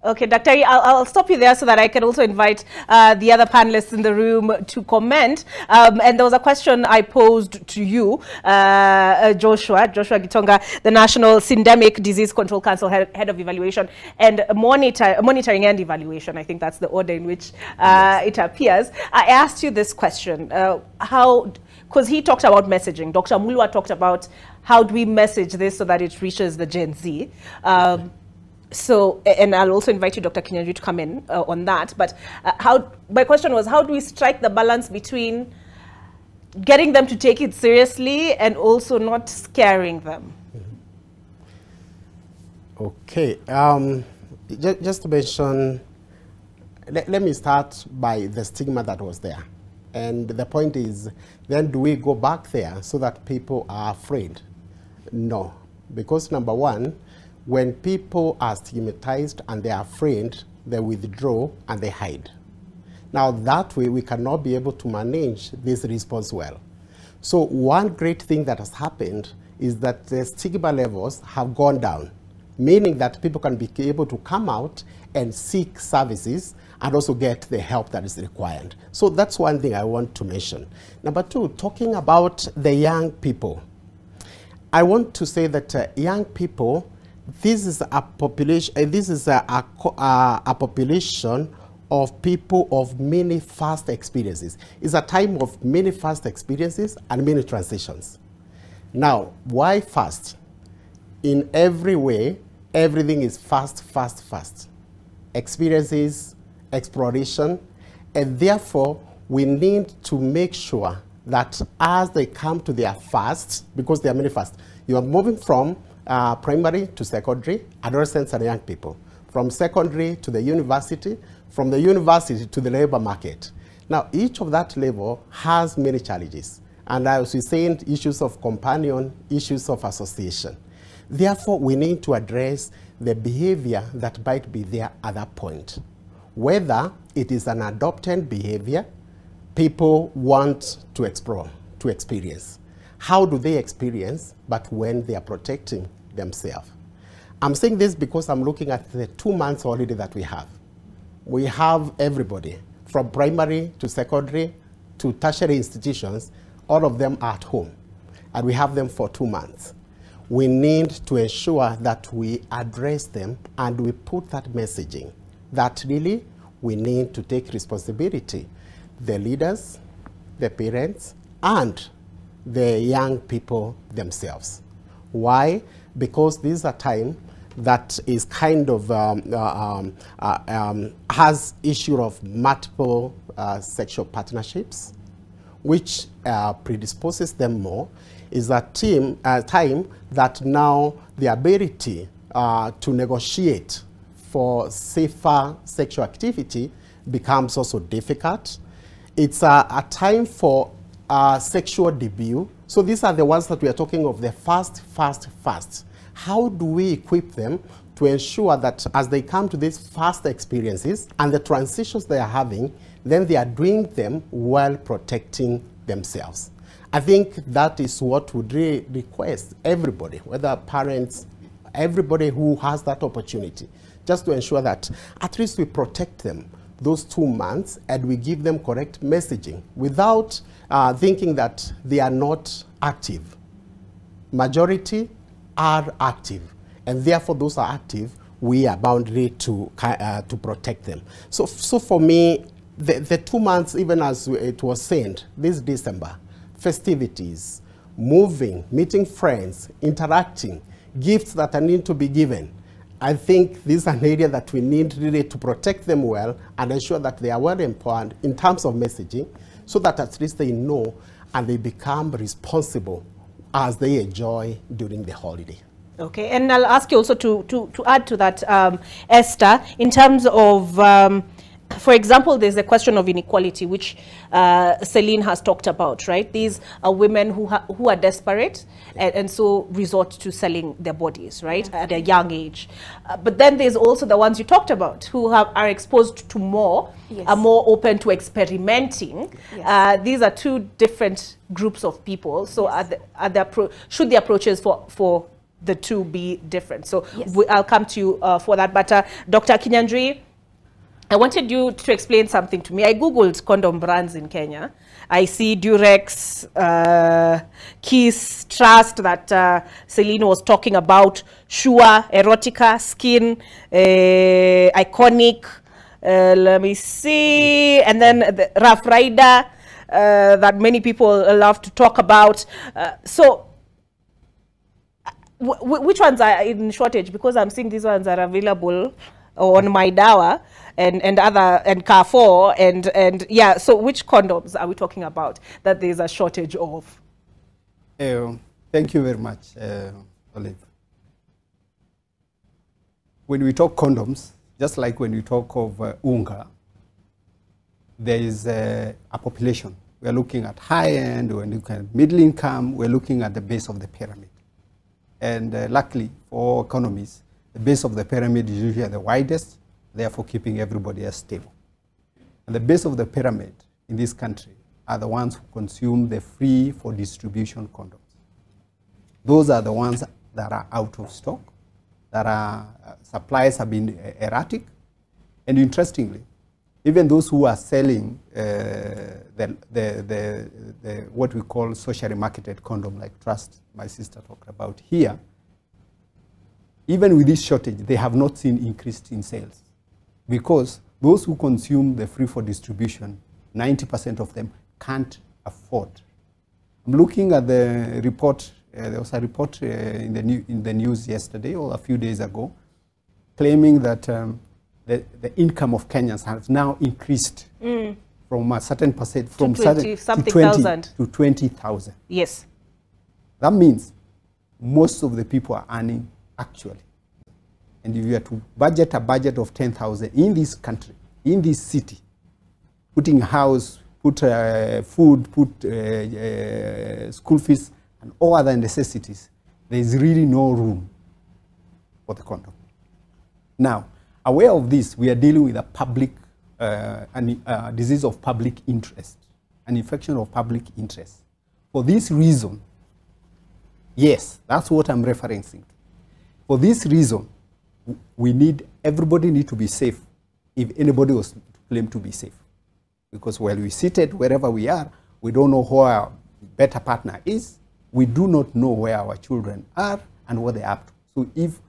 Okay, Dr. I'll, I'll, stop you there so that I can also invite uh, the other panelists in the room to comment. Um, and there was a question I posed to you, uh, uh, Joshua, Joshua Gitonga, the National Syndemic Disease Control Council head, head of evaluation and monitor, monitoring and evaluation. I think that's the order in which uh, it appears. I asked you this question, uh, how, because he talked about messaging. Dr. Mulwa talked about how do we message this so that it reaches the Gen Z. Um, so, and I'll also invite you, Dr. Kinyanjui, to come in uh, on that. But uh, how, my question was, how do we strike the balance between getting them to take it seriously and also not scaring them? Okay. Um, just, just to mention, let me start by the stigma that was there. And the point is, then do we go back there so that people are afraid? No. Because number one, when people are stigmatized and they are afraid, they withdraw and they hide. Now that way we cannot be able to manage this response well. So one great thing that has happened is that the stigma levels have gone down, meaning that people can be able to come out and seek services and also get the help that is required. So that's one thing I want to mention. Number two, talking about the young people. I want to say that uh, young people this is a population, uh, this is a, a, a, population of people of many fast experiences. It's a time of many fast experiences and many transitions. Now, why fast? In every way, everything is fast, fast, fast. Experiences, exploration, and therefore we need to make sure that as they come to their fast, because they are many fasts, you are moving from uh, primary to secondary, adolescents and young people. From secondary to the university, from the university to the labor market. Now, each of that level has many challenges. And as we saying, issues of companion, issues of association. Therefore, we need to address the behavior that might be there at that point. Whether it is an adopted behavior, people want to explore, to experience. How do they experience, but when they are protecting themselves. I'm saying this because I'm looking at the two months holiday that we have. We have everybody from primary to secondary to tertiary institutions, all of them are at home. And we have them for two months. we need to ensure that we address them and we put that messaging that really we need to take responsibility. The leaders, the parents, and the young people themselves. Why? Because this is a time that is kind of um, uh, um, uh, um, has issue of multiple uh, sexual partnerships, which uh, predisposes them more, is a team, time that now the ability to negotiate for safer sexual activity becomes also difficult. It's a, a time for uh, sexual debut. So these are the ones that we are talking of, the fast, fast, fast. How do we equip them to ensure that as they come to these fast experiences and the transitions they are having, then they are doing them while protecting themselves. I think that is what would really request everybody, whether parents, everybody who has that opportunity, just to ensure that at least we protect them those two months and we give them correct messaging without uh, thinking that they are not active. Majority are active, and therefore those are active, we are boundary to, uh, to protect them. So, so for me, the, the two months, even as it was said, this December, festivities, moving, meeting friends, interacting, gifts that are need to be given. I think this is an area that we need really to protect them well and ensure that they are well empowered in terms of messaging so that at least they know and they become responsible as they enjoy during the holiday. Okay, and I'll ask you also to, to, to add to that, um, Esther, in terms of um, for example, there's a question of inequality, which uh, Celine has talked about, right? These are women who, who are desperate and, and, so resort to selling their bodies, right, yeah. at a young age. Uh, but then there's also the ones you talked about who have, are exposed to more, yes. are more open to experimenting. Yes. Uh, these are two different groups of people. So yes. are the, are the should the approaches for, for the two be different? So we, I'll come to you uh, for that. But uh, Dr. Kinyanjui, I wanted you to explain something to me. I googled condom brands in Kenya. I see Durex, uh, Kiss, Trust that uh, Celine was talking about, Shua, Erotica, Skin, uh, Iconic, uh, let me see, and then the Rough Rider uh, that many people love to talk about. Uh, so which ones are in shortage? Because I'm seeing these ones are available on MyDawa and, and other and Carrefour and and yeah. So which condoms are we talking about that there's a shortage of? Uh, thank you very much, uh, Olive. When we talk condoms, just like when we talk of uh, UNGA, there is a population. We're looking at high end, we're looking at middle income, we're looking at the base of the pyramid. And uh, luckily for economies, the base of the pyramid is usually the widest, therefore keeping everybody as stable. And the base of the pyramid in this country are the ones who consume the free for distribution condoms. Those are the ones that are out of stock, that are, uh, supplies have been erratic. And interestingly, even those who are selling uh, the, the, the, the, what we call socially marketed condom, like Trust, my sister talked about here, even with this shortage, they have not seen increase in sales because those who consume the free for distribution, 90% of them can't afford. I'm looking at the report, uh, there was a report uh, in, the new, in the news yesterday or a few days ago claiming that um, the, the income of Kenyans has now increased mm. from a certain percent, from to 20, certain, to 20, to 20,000. Yes. That means most of the people are earning actually. And if you are to budget a budget of 10,000 in this country, in this city, putting house, put uh, food, put uh, uh, school fees, and all other necessities, there is really no room for the condom. Now, aware of this, we are dealing with a public, uh, an, uh, disease of public interest, an infection of public interest. For this reason, yes, that's what I'm referencing to. For this reason, we need, everybody need to be safe if anybody was to claim to be safe. Because while we seated wherever we are, we don't know who our better partner is. We do not know where our children are, and what they're up to. So if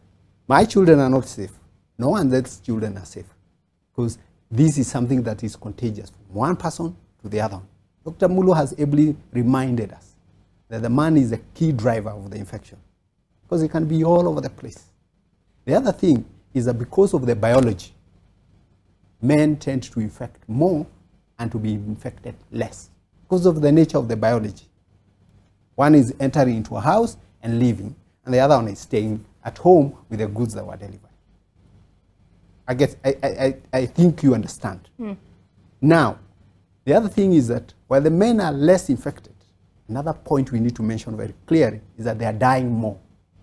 my children are not safe, no one else's children are safe. Because this is something that is contagious from one person to the other. Dr. Mulwa has ably reminded us that the man is a key driver of the infection because it can be all over the place. The other thing is that because of the biology, men tend to infect more and to be infected less because of the nature of the biology. One is entering into a house and leaving, and the other one is staying at home with the goods that were delivered. I guess I, I, I, I think you understand. Hmm. Now, the other thing is that while the men are less infected, another point we need to mention very clearly is that they are dying more.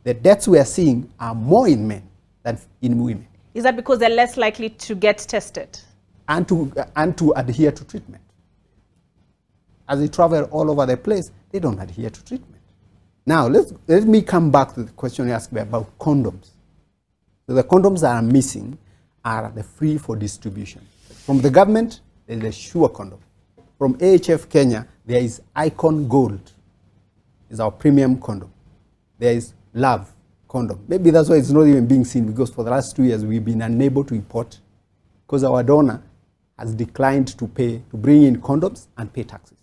The deaths we are seeing are more in men than in women, Is that because they're less likely to get tested? and to, and to adhere to treatment. As they travel all over the place, they don't adhere to treatment. Now, let's, let me come back to the question you asked me about condoms. So the condoms that are missing are the free for distribution. From the government, there is a sure condom. From AHF Kenya, there is Icon Gold. It's our premium condom. There is Love condom. Maybe that's why it's not even being seen because for the last two years we've been unable to import because our donor has declined to pay to bring in condoms and pay taxes.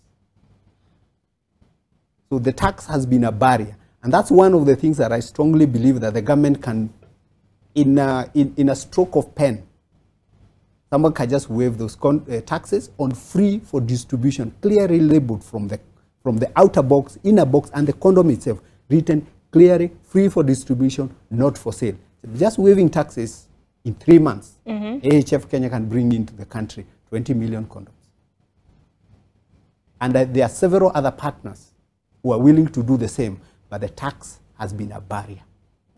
So the tax has been a barrier. And that's one of the things that I strongly believe that the government can, in a, in, in a stroke of pen, someone can just waive those uh, taxes on free for distribution, clearly labeled from the, from the outer box, inner box, and the condom itself, written clearly free for distribution, not for sale. Just waiving taxes in three months, AHF Kenya can bring into the country 20 million condoms. And uh, there are several other partners who are willing to do the same, but the tax has been a barrier.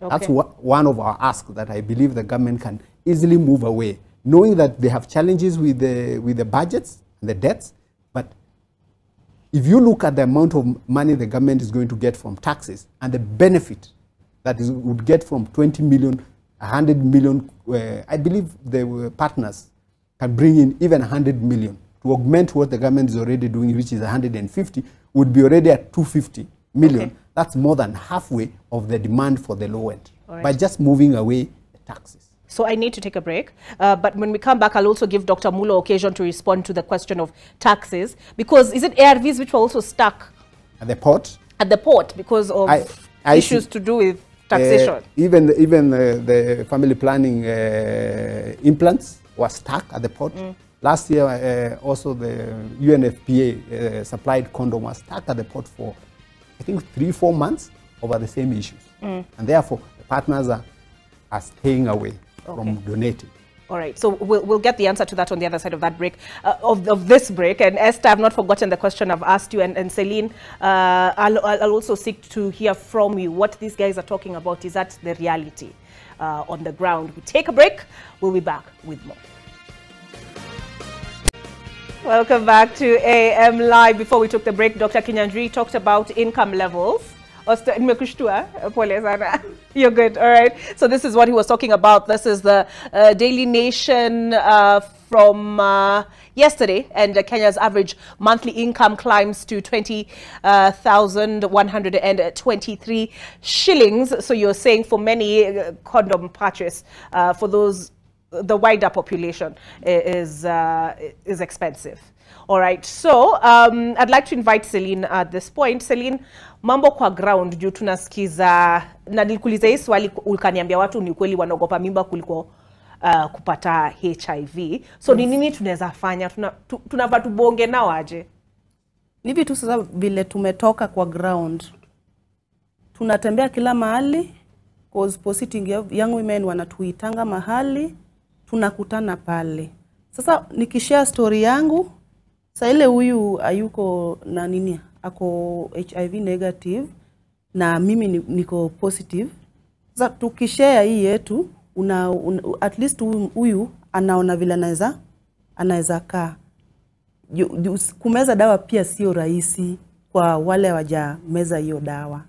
That's Okay. wha- one of our asks that I believe the government can easily move away, knowing that they have challenges with the, with the budgets and the debts. If you look at the amount of money the government is going to get from taxes and the benefit that is, would get from 20 million, 100 million, uh, I believe the uh, partners can bring in even 100 million to augment what the government is already doing, which is 150, would be already at 250 million. Okay. That's more than halfway of the demand for the low end right. by just moving away the taxes. So I need to take a break. Uh, but when we come back, I'll also give Dr. Mulwa occasion to respond to the question of taxes. Because is it ARVs which were also stuck At the port, at the port because of I- I issues see. to do with taxation? Uh, even even uh, the family planning uh, implants were stuck at the port. Last year, uh, also the UNFPA uh, supplied condom was stuck at the port for, I think, three, four months over the same issues. And therefore, the partners are, are staying away from donating. All right, so we'll, we'll get the answer to that on the other side of that break, uh, of, of this break. And Esther, I've not forgotten the question I've asked you. And, and Celine, uh, I'll, I'll I'll also seek to hear from you what these guys are talking about. Is that the reality uh, on the ground? We take a break. We'll be back with more. Welcome back to AM Live. Before we took the break, Dr. Kinyanjui talked about income levels. You're good, all right. So this is what he was talking about. This is the uh, Daily Nation uh, from uh, yesterday, and uh, Kenya's average monthly income climbs to 20,123 shillings. So you're saying for many uh, condom purchase, uh, for those the wider population is uh, is expensive. All right, so um, I'd like to invite Celine at this point. Celine, mambo kwa ground juu tunasikiza na nilikuuliza hii swali ukaniambia watu ni kweli wanaogopa mimba kuliko uh, kupata HIV. So ni nini tunaweza fanya? Tuna, tu, tubonge nao aje? hivi tu sasa vile tumetoka kwa ground tunatembea kila mahali cause positing young women wanatuitanga mahali tunakutana pale sasa nikishare story yangu saile huyu ayuko na nini ako hiv negative na mimi niko positive. Sasa tukishare hii yetu una, una, at least huyu- anaona vile anaweza anaweza kaa. Kumeza dawa pia sio rahisi kwa wale wajameza hiyo dawa.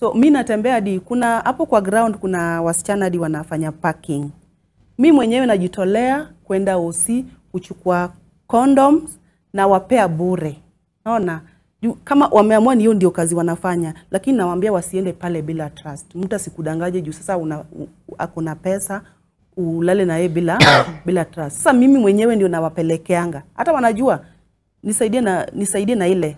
So mi natembea hadi kuna hapo kwa ground kuna wasichana hadi wanafanya parking mi mwenyewe najitolea kwenda OC kuchukua condoms na wapea bure. Naona kama wameamua ni hiyo ndio kazi wanafanya, lakini nawaambia wasiende pale bila trust. Mtu asikudangaje juu sasa una, u- ako na pesa ulale na yeye bila bila trust. Sasa mimi mwenyewe ndio nawapelekeanga, hata wanajua nisaidie na nisaidie na ile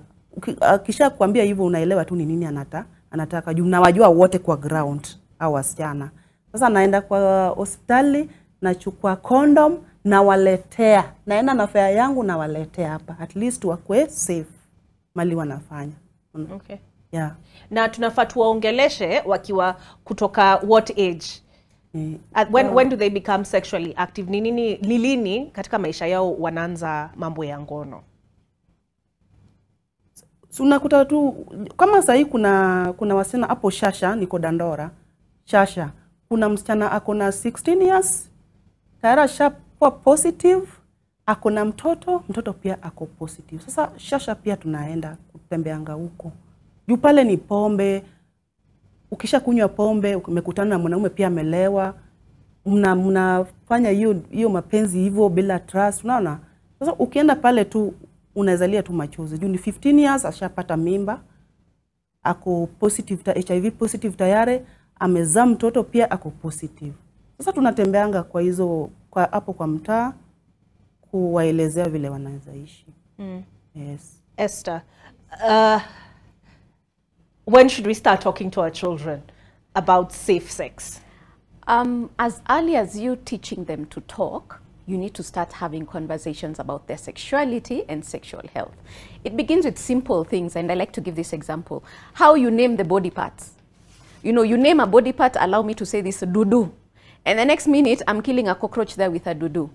akisha kuambia hivyo unaelewa tu ni nini anata, anataka juu nawajua wote kwa ground au wasichana. Sasa naenda kwa hospitali nachukua condom nawaletea, naenda na fare yangu nawaletea hapa, at least wakwe safe mali wanafanya. Okay. yeah. na tunafaa tuwaongeleshe wakiwa kutoka what age? Mm. When, when, when do they become sexually active? Ni nini ni lini katika maisha yao wanaanza mambo ya ngono? Unakuta tu kama sahii kuna kuna wasichana hapo Shasha, niko Dandora. Shasha, kuna msichana ako na 16 years. Tayari ashakuwa positive, ako na mtoto, mtoto pia ako positive. Sasa Shasha pia tunaenda kutembeanga huko juu pale ni pombe. Ukisha kunywa pombe, umekutana na mwanaume pia amelewa, mna mnafanya hiyo hiyo mapenzi hivyo bila trust, unaona. Sasa ukienda pale tu unazalia tu machozi juu ni 15 years ashapata mimba, ako positive ta HIV positive tayari, amezaa mtoto pia ako positive. Sasa tunatembeanga kwa hizo kwa hapo kwa mtaa kuwaelezea vile wanaweza ishi. Mm. Yes. esther uh, when should we start talking to our children about safe sex Um, as early as you teaching them to talk, you need to start having conversations about their sexuality and sexual health. It begins with simple things, and I like to give this example. How you name the body parts. You know, you name a body part, allow me to say this, dudu. And the next minute, I'm killing a cockroach there with a dudu.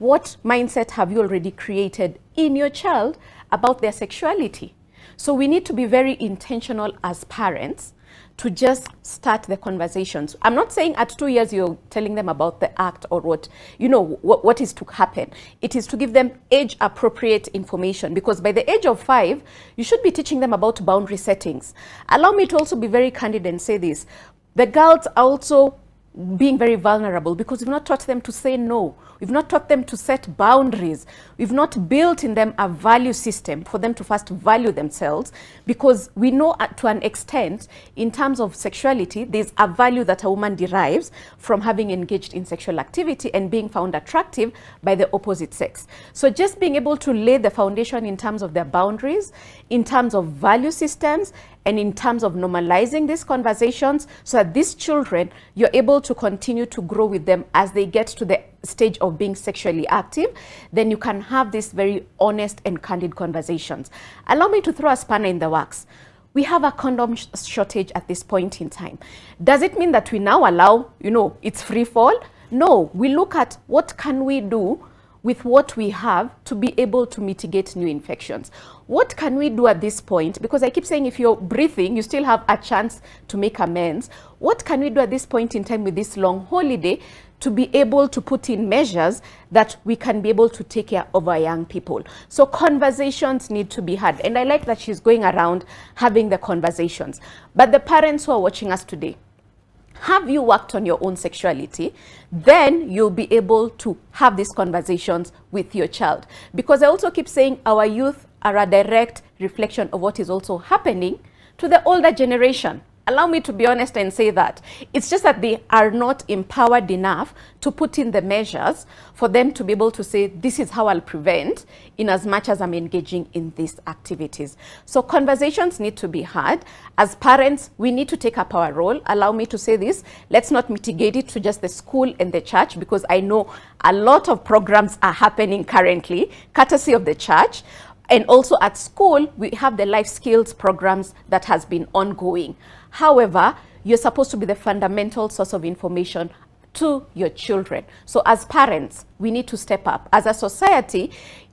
What mindset have you already created in your child about their sexuality? So we need to be very intentional as parents to just start the conversations. I'm not saying at two years you're telling them about the act or what, you know, what, is to happen. It is to give them age appropriate information because by the age of five, you should be teaching them about boundary settings. Allow me to also be very candid and say this. The girls are also being very vulnerable because we've not taught them to say no. We've not taught them to set boundaries. We've not built in them a value system for them to first value themselves because we know to an extent, in terms of sexuality, there's a value that a woman derives from having engaged in sexual activity and being found attractive by the opposite sex. So just being able to lay the foundation in terms of their boundaries, in terms of value systems, and in terms of normalizing these conversations so that these children, you're able to continue to grow with them as they get to the stage of being sexually active, then you can have these very honest and candid conversations. Allow me to throw a spanner in the works. We have a condom sh- shortage at this point in time. Does it mean that we now allow, you know, it's free fall? No, we look at what can we do with what we have to be able to mitigate new infections. What can we do at this point? Because I keep saying if you're breathing, you still have a chance to make amends. What can we do at this point in time with this long holiday to be able to put in measures that we can be able to take care of our young people? So conversations need to be had. And I like that she's going around having the conversations. But the parents who are watching us today, have you worked on your own sexuality? Then you'll be able to have these conversations with your child. Because i also keep saying our youth are a direct reflection of what is also happening to the older generation allow me to be honest and say that it's just that they are not empowered enough to put in the measures for them to be able to say this is how i'll prevent in as much as i'm engaging in these activities. So conversations need to be had. As parents we need to take up our role. Allow me to say this. Let's not mitigate it to just the school and the church because i know a lot of programs are happening currently courtesy of the church. And also at school, we have the life skills programs that has been ongoing. However, you're supposed to be the fundamental source of information to your children. So as parents, we need to step up. As a society,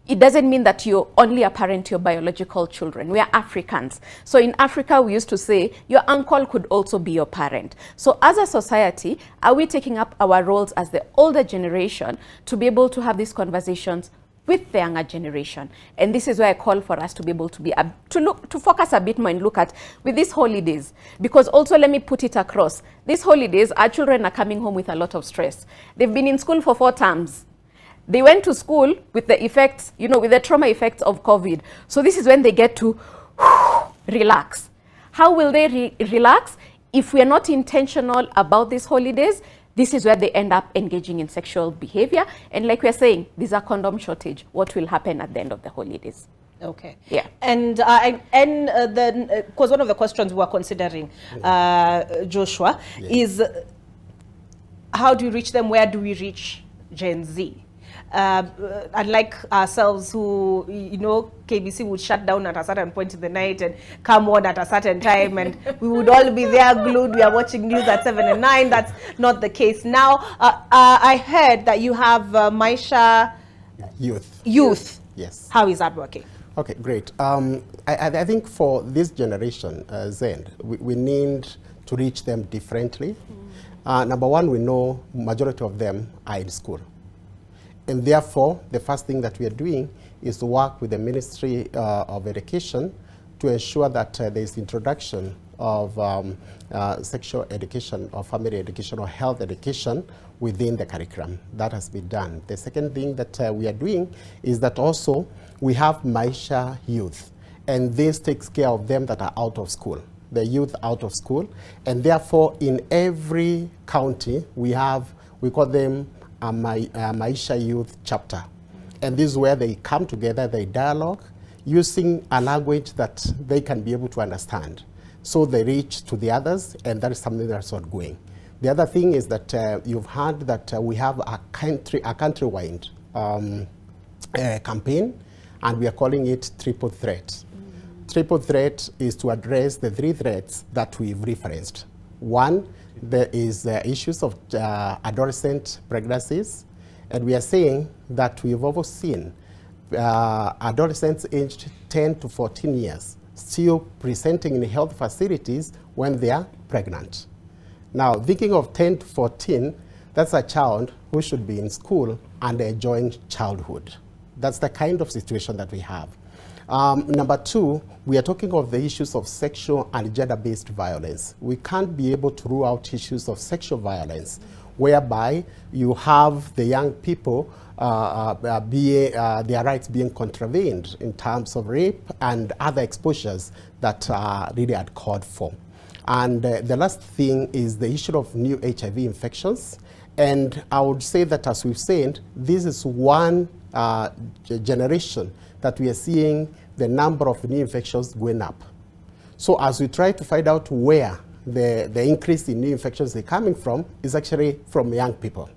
it doesn't mean that you're only a parent to your biological children. We are Africans. So in Africa, we used to say your uncle could also be your parent. So as a society, are we taking up our roles as the older generation to be able to have these conversations with the younger generation. And this is where I call for us to be able to be a, to look to focus a bit more and look at with these holidays. Because also let me put it across. These holidays, our children are coming home with a lot of stress. They've been in school for four terms. They went to school with the effects, you know, with the trauma effects of COVID. So this is when they get to relax. How will they re relax? If we are not intentional about these holidays, this is where they end up engaging in sexual behavior. And like we're saying, there's a condom shortage. What will happen at the end of the holidays? Okay. Yeah. And uh, I- and uh, then because one of the questions we are considering, uh, Joshua, is uh, how do we reach them? Where do we reach Gen Z? Uh, unlike ourselves, who you know, KBC would shut down at a certain point in the night and come on at a certain time, and we would all be there glued. We are watching news at seven and nine. That's not the case now. Uh, uh, I heard that you have uh, Maisha Youth. Youth. Yes. How is that working? Okay, great. Um, I, I think for this generation, uh, Zen, we, we need to reach them differently. Uh, number one, we know majority of them are in school. And therefore, the first thing that we are doing is to work with the Ministry uh, of Education to ensure that uh, there is introduction of um, uh, sexual education or family education or health education within the curriculum. That has been done. The second thing that uh, we are doing is that also we have Maisha Youth, and this takes care of them that are out of school the youth out of school, and therefore in every county we have, we call them Maisha Youth chapter. And this is where they come together, they dialogue using a language that they can be able to understand. So they reach to the others, and that is something that's ongoing. The other thing is that uh, you've heard that uh, we have a country, a countrywide um, uh, campaign, and we are calling it Triple Threat. Triple threat is to address the three threats that we've referenced. One, there is issues of uh, adolescent pregnancies, and we are saying that we've also seen uh, adolescents aged 10 to 14 years still presenting in health facilities when they are pregnant. Now, thinking of 10 to 14, that's a child who should be in school and enjoying childhood. That's the kind of situation that we have. Um, number two, we are talking of the issues of sexual and gender-based violence. We can't be able to rule out issues of sexual violence, whereby you have the young people uh, uh, uh, being, uh, their rights being contravened in terms of rape and other exposures that are really uncalled for. And uh, the last thing is the issue of new HIV infections. And I would say that, as we've said, this is one uh, generation that we are seeing the number of new infections going up. So as we try to find out where the, the increase in new infections is coming from, is actually from young people.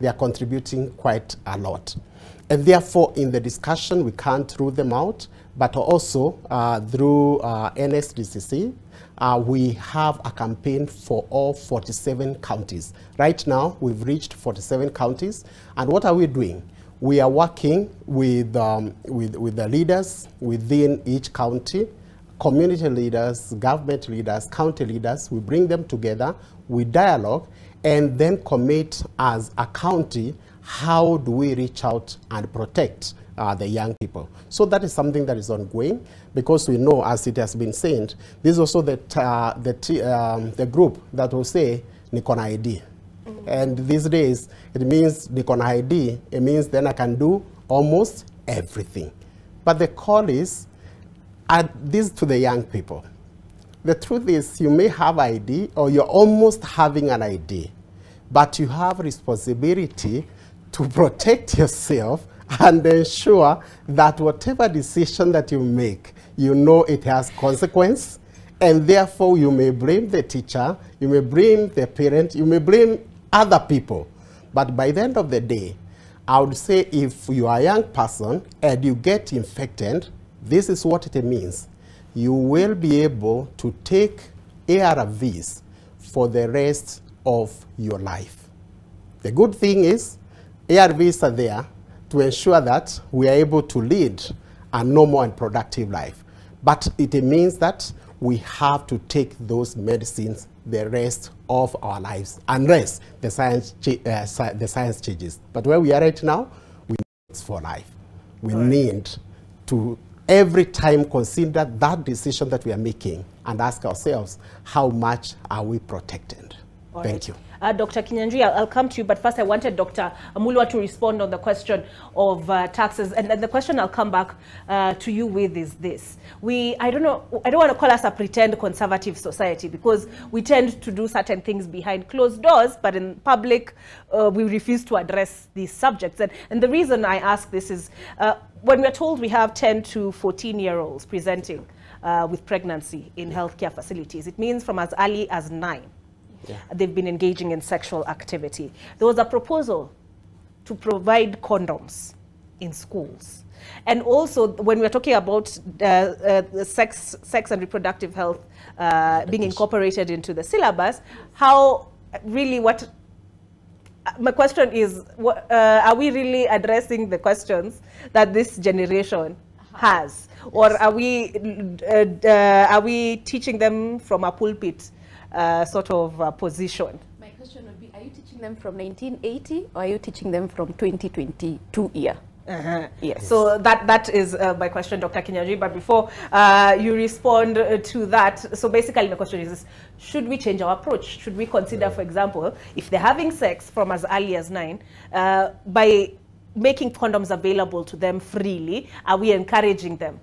They are contributing quite a lot. And therefore, in the discussion, we can't rule them out, but also uh, through uh, NSDCC, uh, we have a campaign for all 47 counties. Right now, we've reached 47 counties. And what are we doing? We are working with, um, with, with the leaders within each county, community leaders, government leaders, county leaders. We bring them together, we dialogue, and then commit as a county how do we reach out and protect uh, the young people. So that is something that is ongoing because we know, as it has been said, this is also the, uh, the, um, the group that will say, Nikon ID. And these days, it means Nikon ID, it means then I can do almost everything. But the call is, add this to the young people. The truth is, you may have ID or you're almost having an ID, but you have responsibility to protect yourself and ensure that whatever decision that you make, you know it has consequence, and therefore you may blame the teacher, you may blame the parent, you may blame other people. But by the end of the day, I would say if you are a young person and you get infected, this is what it means. You will be able to take ARVs for the rest of your life. The good thing is, ARVs are there to ensure that we are able to lead a normal and productive life. But it means that we have to take those medicines the rest of our lives, unless the science, uh, sci- the science changes. But where we are right now, we need for life. We need to every time consider that decision that we are making and ask ourselves, how much are we protected? All Thank right. you. Uh, Dr. Kinyanjui, I'll, I'll come to you, but first I wanted Dr. Mulwa to respond on the question of uh, taxes. And, and the question I'll come back uh, to you with is this. We, I don't know, I don't want to call us a pretend conservative society because we tend to do certain things behind closed doors, but in public, uh, we refuse to address these subjects. And, and the reason I ask this is uh, when we're told we have 10 to 14 year olds presenting uh, with pregnancy in healthcare facilities, it means from as early as nine, Yeah. they've been engaging in sexual activity. There was a proposal to provide condoms in schools. And also, when we're talking about uh, uh, sex, sex and reproductive health uh, being incorporated into the syllabus, how really what my question is, what, uh, are we really addressing the questions that this generation has? Or are we, uh, uh, are we teaching them from a pulpit uh, sort of uh, position? My question would be, are you teaching them from 1980 or are you teaching them from 2022 year? Uh-huh. Yes. So that that is uh, my question, Dr. Kinyanjui. But before uh, you respond uh, to that, so basically the question is: this, Should we change our approach? Should we consider, for example, if they're having sex from as early as nine, uh, by making condoms available to them freely, are we encouraging them?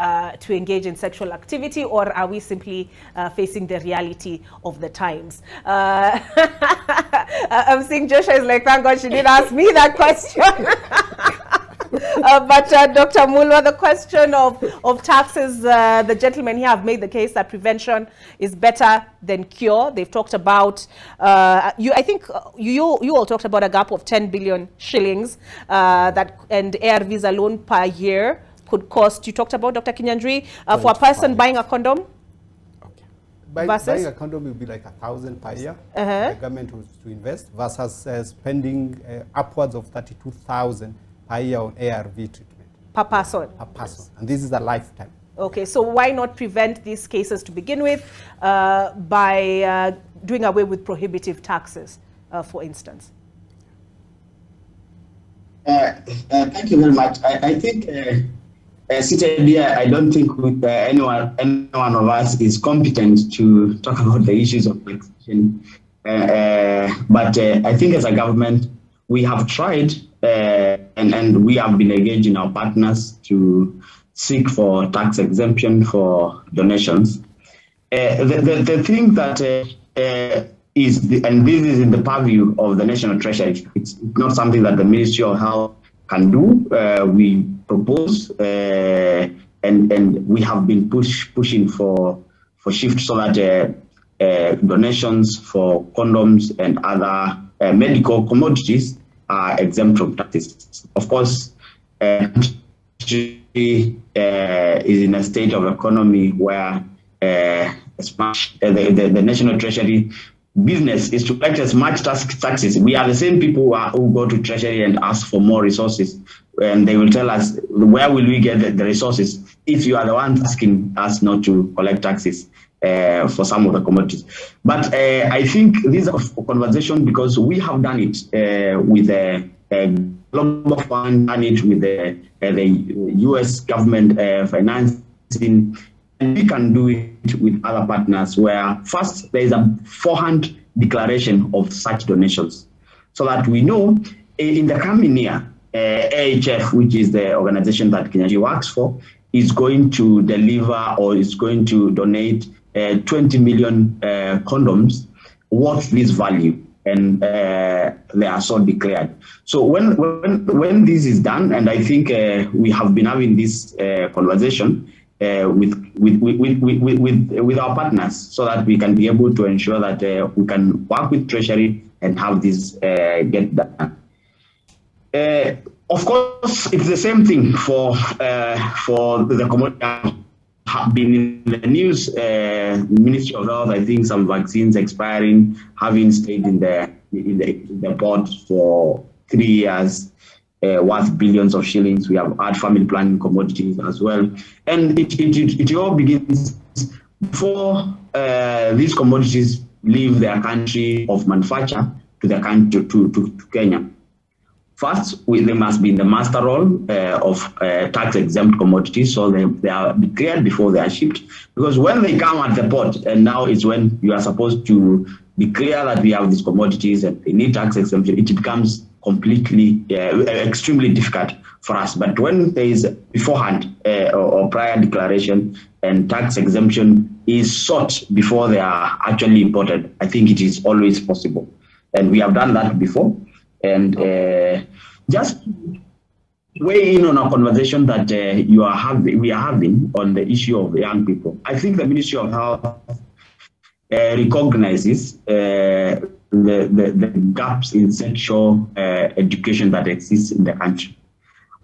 Uh, to engage in sexual activity, or are we simply uh, facing the reality of the times? Uh, I'm seeing Joshua is like, thank God she didn't ask me that question. Uh, but uh, Dr. Mulwa, the question of, of taxes, uh, the gentlemen here have made the case that prevention is better than cure. They've talked about, uh, you, I think uh, you, you all talked about a gap of 10 billion shillings uh, that, and ARVs alone per year could cost. You talked about, Dr. Kinyanjui, uh, for a person buying a condom? Okay. Buy, buying a condom will be like a thousand per year. Uh-huh. The government was to invest versus uh, spending uh, upwards of thirty-two thousand per year on ARV treatment Per person. per person, and this is a lifetime. Okay, so why not prevent these cases to begin with uh, by uh, doing away with prohibitive taxes, uh, for instance? Uh, uh, thank you very much. I, I think uh, seated here, I don't think with, uh, anyone, any one of us is competent to talk about the issues of taxation. Uh, uh, but uh, I think as a government, we have tried uh, and, and we have been engaging our partners to seek for tax exemption for donations. The, the, the thing that is, the, and this is in the purview of the National Treasury, it's not something that the Ministry of Health can do. We propose uh, and, and we have been push, pushing for, for shift so that uh, uh, donations for condoms and other medical commodities are exempt from taxes. Of course, uh, is in a state of economy where uh, much uh, the, the, the national treasury business is to collect as much tax, taxes. We are the same people who, are, who go to treasury and ask for more resources, and they will tell us where will we get the, the resources if you are the one asking us not to collect taxes. Uh, for some of the commodities, but uh, I think these are a conversation because we have done it uh, with the uh, global fund, done it with the, uh, the U.S. government uh, financing, and we can do it with other partners. Where first there is a forehand declaration of such donations, so that we know in the coming year, AHF, which is the organization that Kinyanjui works for, is going to deliver or is going to donate uh, 20 million uh, condoms worth this value and uh, they are so declared. So when when when this is done, and I think uh, we have been having this uh, conversation uh, with, with, with, with, with, with, our partners, so that we can be able to ensure that uh, we can work with Treasury and have this uh, get done. Uh, of course, it's the same thing for uh, for the commodity have been in the news. Uh, Ministry of Health, I think some vaccines expiring, having stayed in the in the, in the for three years, uh, worth billions of shillings. We have had family planning commodities as well, and it it, it, it all begins before uh, these commodities leave their country of manufacture to the country to, to, to Kenya. First, we, they must be in the master roll uh, of uh, tax exempt commodities, so they, they are declared before they are shipped. Because when they come at the port, and now is when you are supposed to declare that we have these commodities and they need tax exemption, it becomes completely, uh, extremely difficult for us. But when there is beforehand uh, or, or, prior declaration and tax exemption is sought before they are actually imported, I think it is always possible. And we have done that before. And uh, just weigh in on a conversation that uh, you are having, we are having on the issue of young people. I think the Ministry of Health uh, recognizes uh, the, the, the, gaps in sexual uh, education that exists in the country.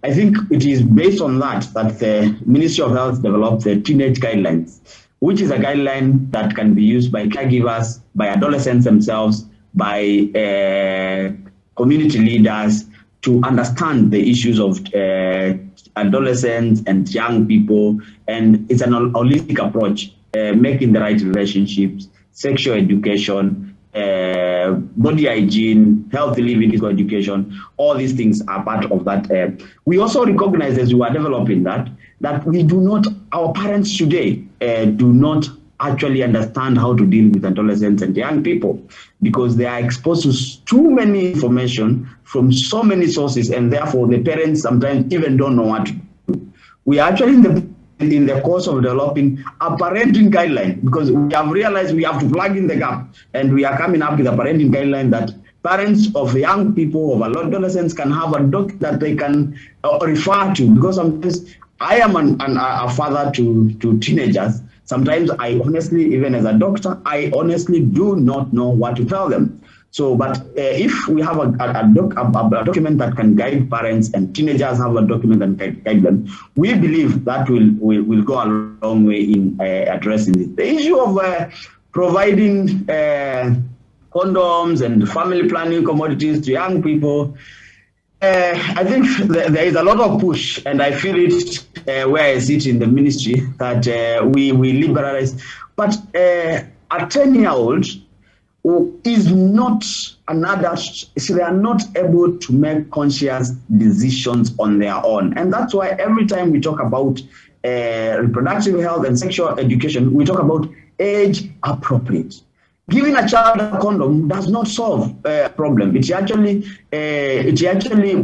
I think it is based on that that the Ministry of Health developed the teenage guidelines, which is a guideline that can be used by caregivers, by adolescents themselves, by uh, community leaders, to understand the issues of uh, adolescents and young people. And it's an holistic approach, uh, making the right relationships, sexual education, uh, body hygiene, healthy living, physical education, all these things are part of that. Uh, we also recognize as we are developing that, that we do not, our parents today uh, do not actually understand how to deal with adolescents and young people because they are exposed to too many information from so many sources and therefore the parents sometimes even don't know what to do. We are actually in the in the course of developing a parenting guideline because we have realized we have to plug in the gap and we are coming up with a parenting guideline that parents of young people of adolescents can have a doc that they can uh, refer to because sometimes I am an, an, a father to, to teenagers Sometimes I honestly, even as a doctor, I honestly do not know what to tell them. So, but uh, if we have a, a, a, doc, a, document that can guide parents and teenagers have a document that can guide them, we believe that will, will, will go a long way in uh, addressing. The issue of uh, providing uh, condoms and family planning commodities to young people, uh, I think th there is a lot of push, and I feel it uh, where I sit in the ministry that uh, we we liberalize. But uh, a ten-year-old is not an adult, so they are not able to make conscious decisions on their own, and that's why every time we talk about uh, reproductive health and sexual education, we talk about age appropriate giving a child a condom does not solve a uh, problem. It actually uh, it actually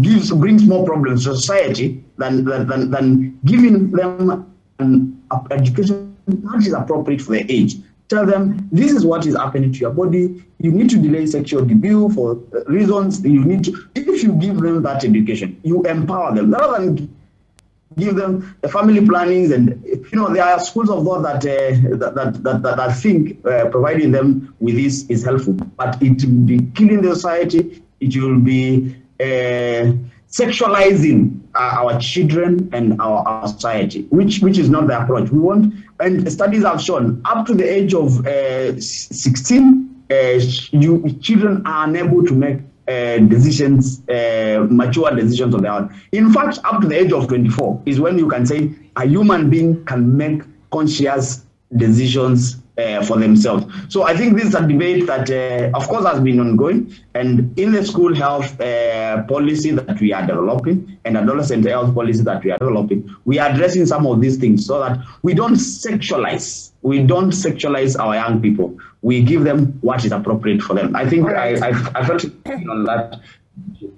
gives brings more problems to society than than, than, than giving them an education that is appropriate for their age. Tell them this is what is happening to your body. You need to delay sexual debut for reasons. You need to. If you give them that education, you empower them rather than give them the family plannings and you know there are schools of thought that uh, that, that, that, I think uh, providing them with this is helpful. But it will be killing the society. It will be uh, sexualizing our children and our, our, society which which is not the approach we want. And studies have shown up to the age of uh, 16 uh, you children are unable to make uh, decisions, uh, mature decisions of their own. In fact, up to the age of 24 is when you can say a human being can make conscious decisions uh, for themselves. So I think this is a debate that, uh, of course, has been ongoing. And in the school health uh, policy that we are developing and adolescent health policy that we are developing, we are addressing some of these things so that we don't sexualize. We don't sexualize our young people. We give them what is appropriate for them. I think right. I, I, I felt on that.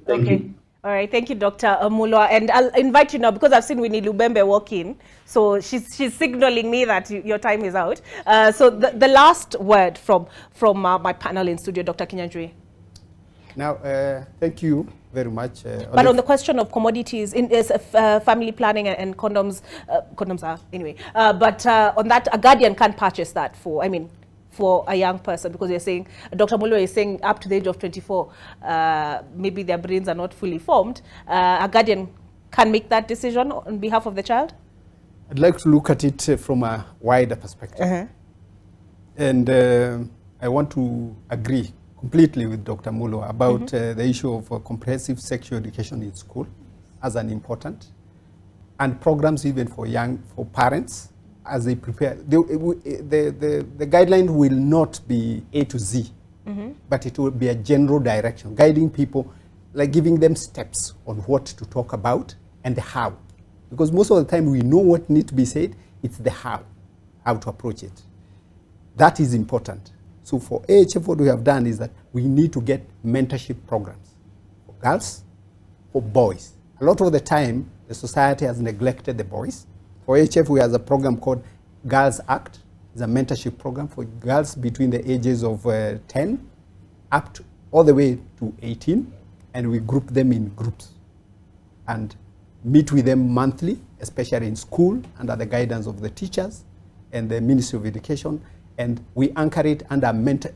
Thank okay. you. All right, thank you, Dr. Mulwa. And I'll invite you now because I've seen Winnie Lubembe walk in. So she's, she's signaling me that you, your time is out. Uh, so the, the last word from, from uh, my panel in studio, Dr. Kinyanjui. Now, uh, thank you very much. Uh, but on the question of commodities, in is uh, family planning and, and condoms, uh, condoms are anyway. but on that, a guardian can't purchase that for, I mean, for a young person because you're saying, Dr. Mulwa is saying up to the age of 24, uh, maybe their brains are not fully formed. Uh, a guardian can make that decision on behalf of the child? I'd like to look at it uh, from a wider perspective. -huh. And uh, I want to agree completely with Dr. Mulwa about mm -hmm. the issue of uh, comprehensive sexual education in school as an important and programs even for young, for parents as they prepare, the, the, the, the guideline will not be A to Z, mm -hmm. but it will be a general direction, guiding people, like giving them steps on what to talk about and the how. Because most of the time we know what needs to be said, it's the how, how to approach it. That is important. So for AHF, what we have done is that we need to get mentorship programs for girls, for boys. A lot of the time, the society has neglected the boys. For AHF, we have a program called Girls Act. It's a mentorship program for girls between the ages of uh, 10 up to all the way to 18, and we group them in groups and meet with them monthly, especially in school, under the guidance of the teachers and the Ministry of Education, and we anchor it under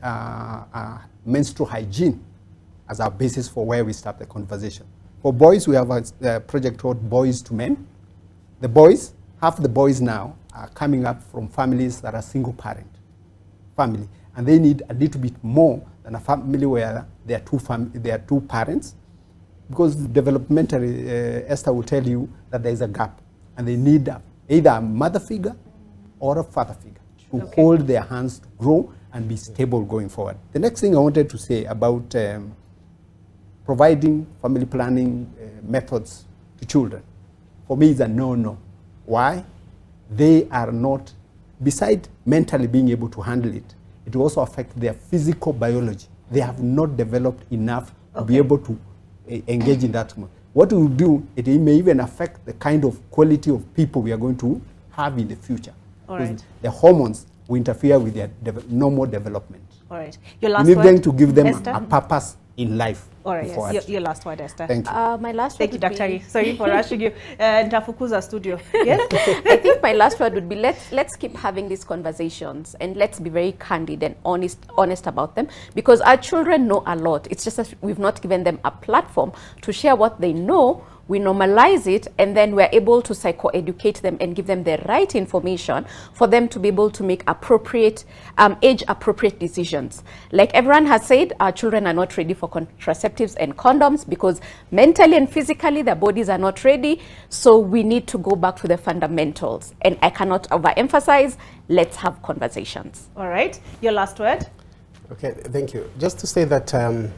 uh, uh, menstrual hygiene as our basis for where we start the conversation. For boys, we have a, a project called Boys to Men. The boys, half the boys now are coming up from families that are single parent family, and they need a little bit more than a family where there are two, fam there are two parents, because developmentally, uh, Esther will tell you that there is a gap, and they need a, either a mother figure or a father figure to Okay. hold their hands to grow and be stable going forward. The next thing I wanted to say about um, providing family planning uh, methods to children, for me is a no-no. Why? They are not, beside mentally being able to handle it, it will also affect their physical biology. They have not developed enough to be able to uh, engage in that. What we will do, it may even affect the kind of quality of people we are going to have in the future. All right. The hormones will interfere with their deve- normal development. All right. Your last need word, them to give them Esther? a purpose in life. All right. Yes. Your, your last word, Esther. Thank you. Uh, my last Thank word you, Dr. be- Sorry for rushing you. Uh, Ntafukuza studio. Yes? I think my last word would be let's let's keep having these conversations and let's be very candid and honest honest about them because our children know a lot. It's just that we've not given them a platform to share what they know. We normalize it and then we're able to psychoeducate them and give them the right information for them to be able to make appropriate, um, age appropriate decisions. Like everyone has said, our children are not ready for contraceptives and condoms because mentally and physically their bodies are not ready. So we need to go back to the fundamentals. And I cannot overemphasize, let's have conversations. All right. Your last word. Okay, thank you. Just to say that, um,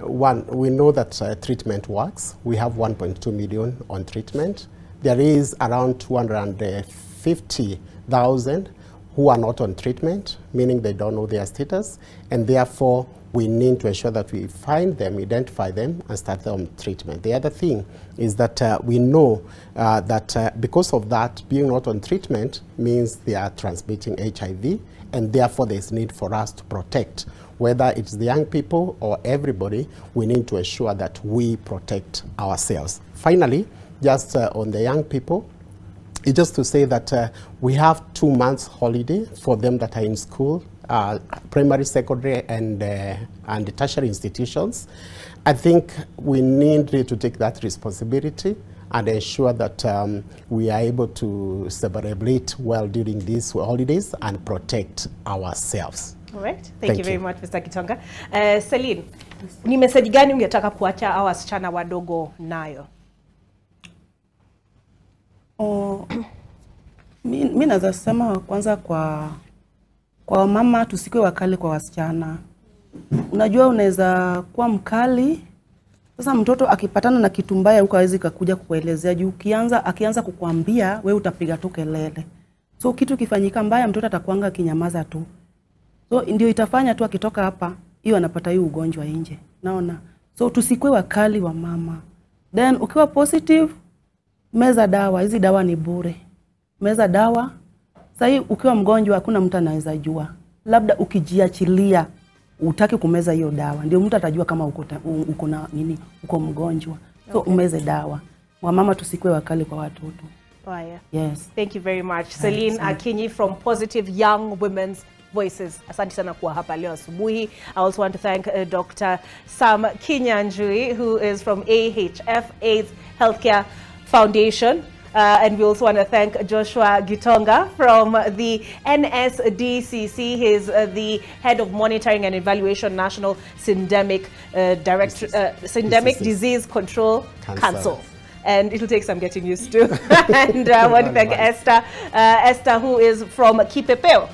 one, we know that uh, treatment works. We have 1.2 million on treatment. There is around 250,000 who are not on treatment, meaning they don't know their status, and therefore we need to ensure that we find them, identify them, and start them on treatment. The other thing is that uh, we know uh, that uh, because of that, being not on treatment means they are transmitting HIV, and therefore there's need for us to protect. Whether it's the young people or everybody, we need to ensure that we protect ourselves. Finally, just uh, on the young people, it's just to say that uh, we have two months holiday for them that are in school, uh, primary, secondary, and, uh, and tertiary institutions. I think we need to take that responsibility and ensure that um, we are able to celebrate well during these holidays and protect ourselves. All right. Thank, Thank you very you. much, Mr. Kitonga. Uh, Celine, ni message gani ungetaka kuacha hawa wasichana wadogo nayo? Oh, mi, mi naweza sema kwanza kwa kwa wamama tusikwe wakali kwa wasichana. Unajua unaweza kuwa mkali sasa mtoto akipatana na kitu mbaya huko hawezi kakuja kukuelezea juu ukianza akianza kukuambia we utapiga tu kelele. So kitu kifanyika mbaya mtoto atakuanga kinyamaza tu. So ndio itafanya tu akitoka hapa hiyo anapata hiyo ugonjwa nje. Naona. So tusikwe wakali wa mama. Then ukiwa positive meza dawa. Hizi dawa ni bure. Meza dawa. Sasa ukiwa mgonjwa hakuna mtu anaweza jua. Labda ukijiachilia utaki kumeza hiyo dawa, ndio mtu atajua kama uko, uko na nini, uko mgonjwa. So okay. umeze dawa. Wamama tusikwe wakali kwa watoto. Haya. Yes. Thank you very much. Celine Akinyi from Positive Young Women's Voices. Asante sana kuwa hapa leo asubuhi. I also want to thank uh, Dr. Sam Kinyanjui who is from AHF AIDS Healthcare Foundation. Uh, and we also want to thank Joshua Gitonga from the NSDCC. He's uh, the head of monitoring and evaluation national syndemic uh, director, uh, syndemic disease control Council. council and it'll take some getting used to. and uh, I want to thank Esther, uh, Esther, who is from Kipepeo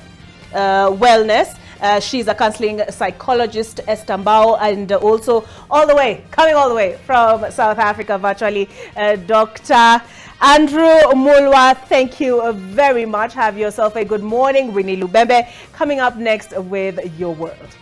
Wellness. Uh, she's a counseling psychologist, Esther Mbao, and also all the way, coming all the way from South Africa virtually, uh, Dr. Andrew Mulwa, thank you very much. Have yourself a good morning. Winnie Lubembe coming up next with Your World.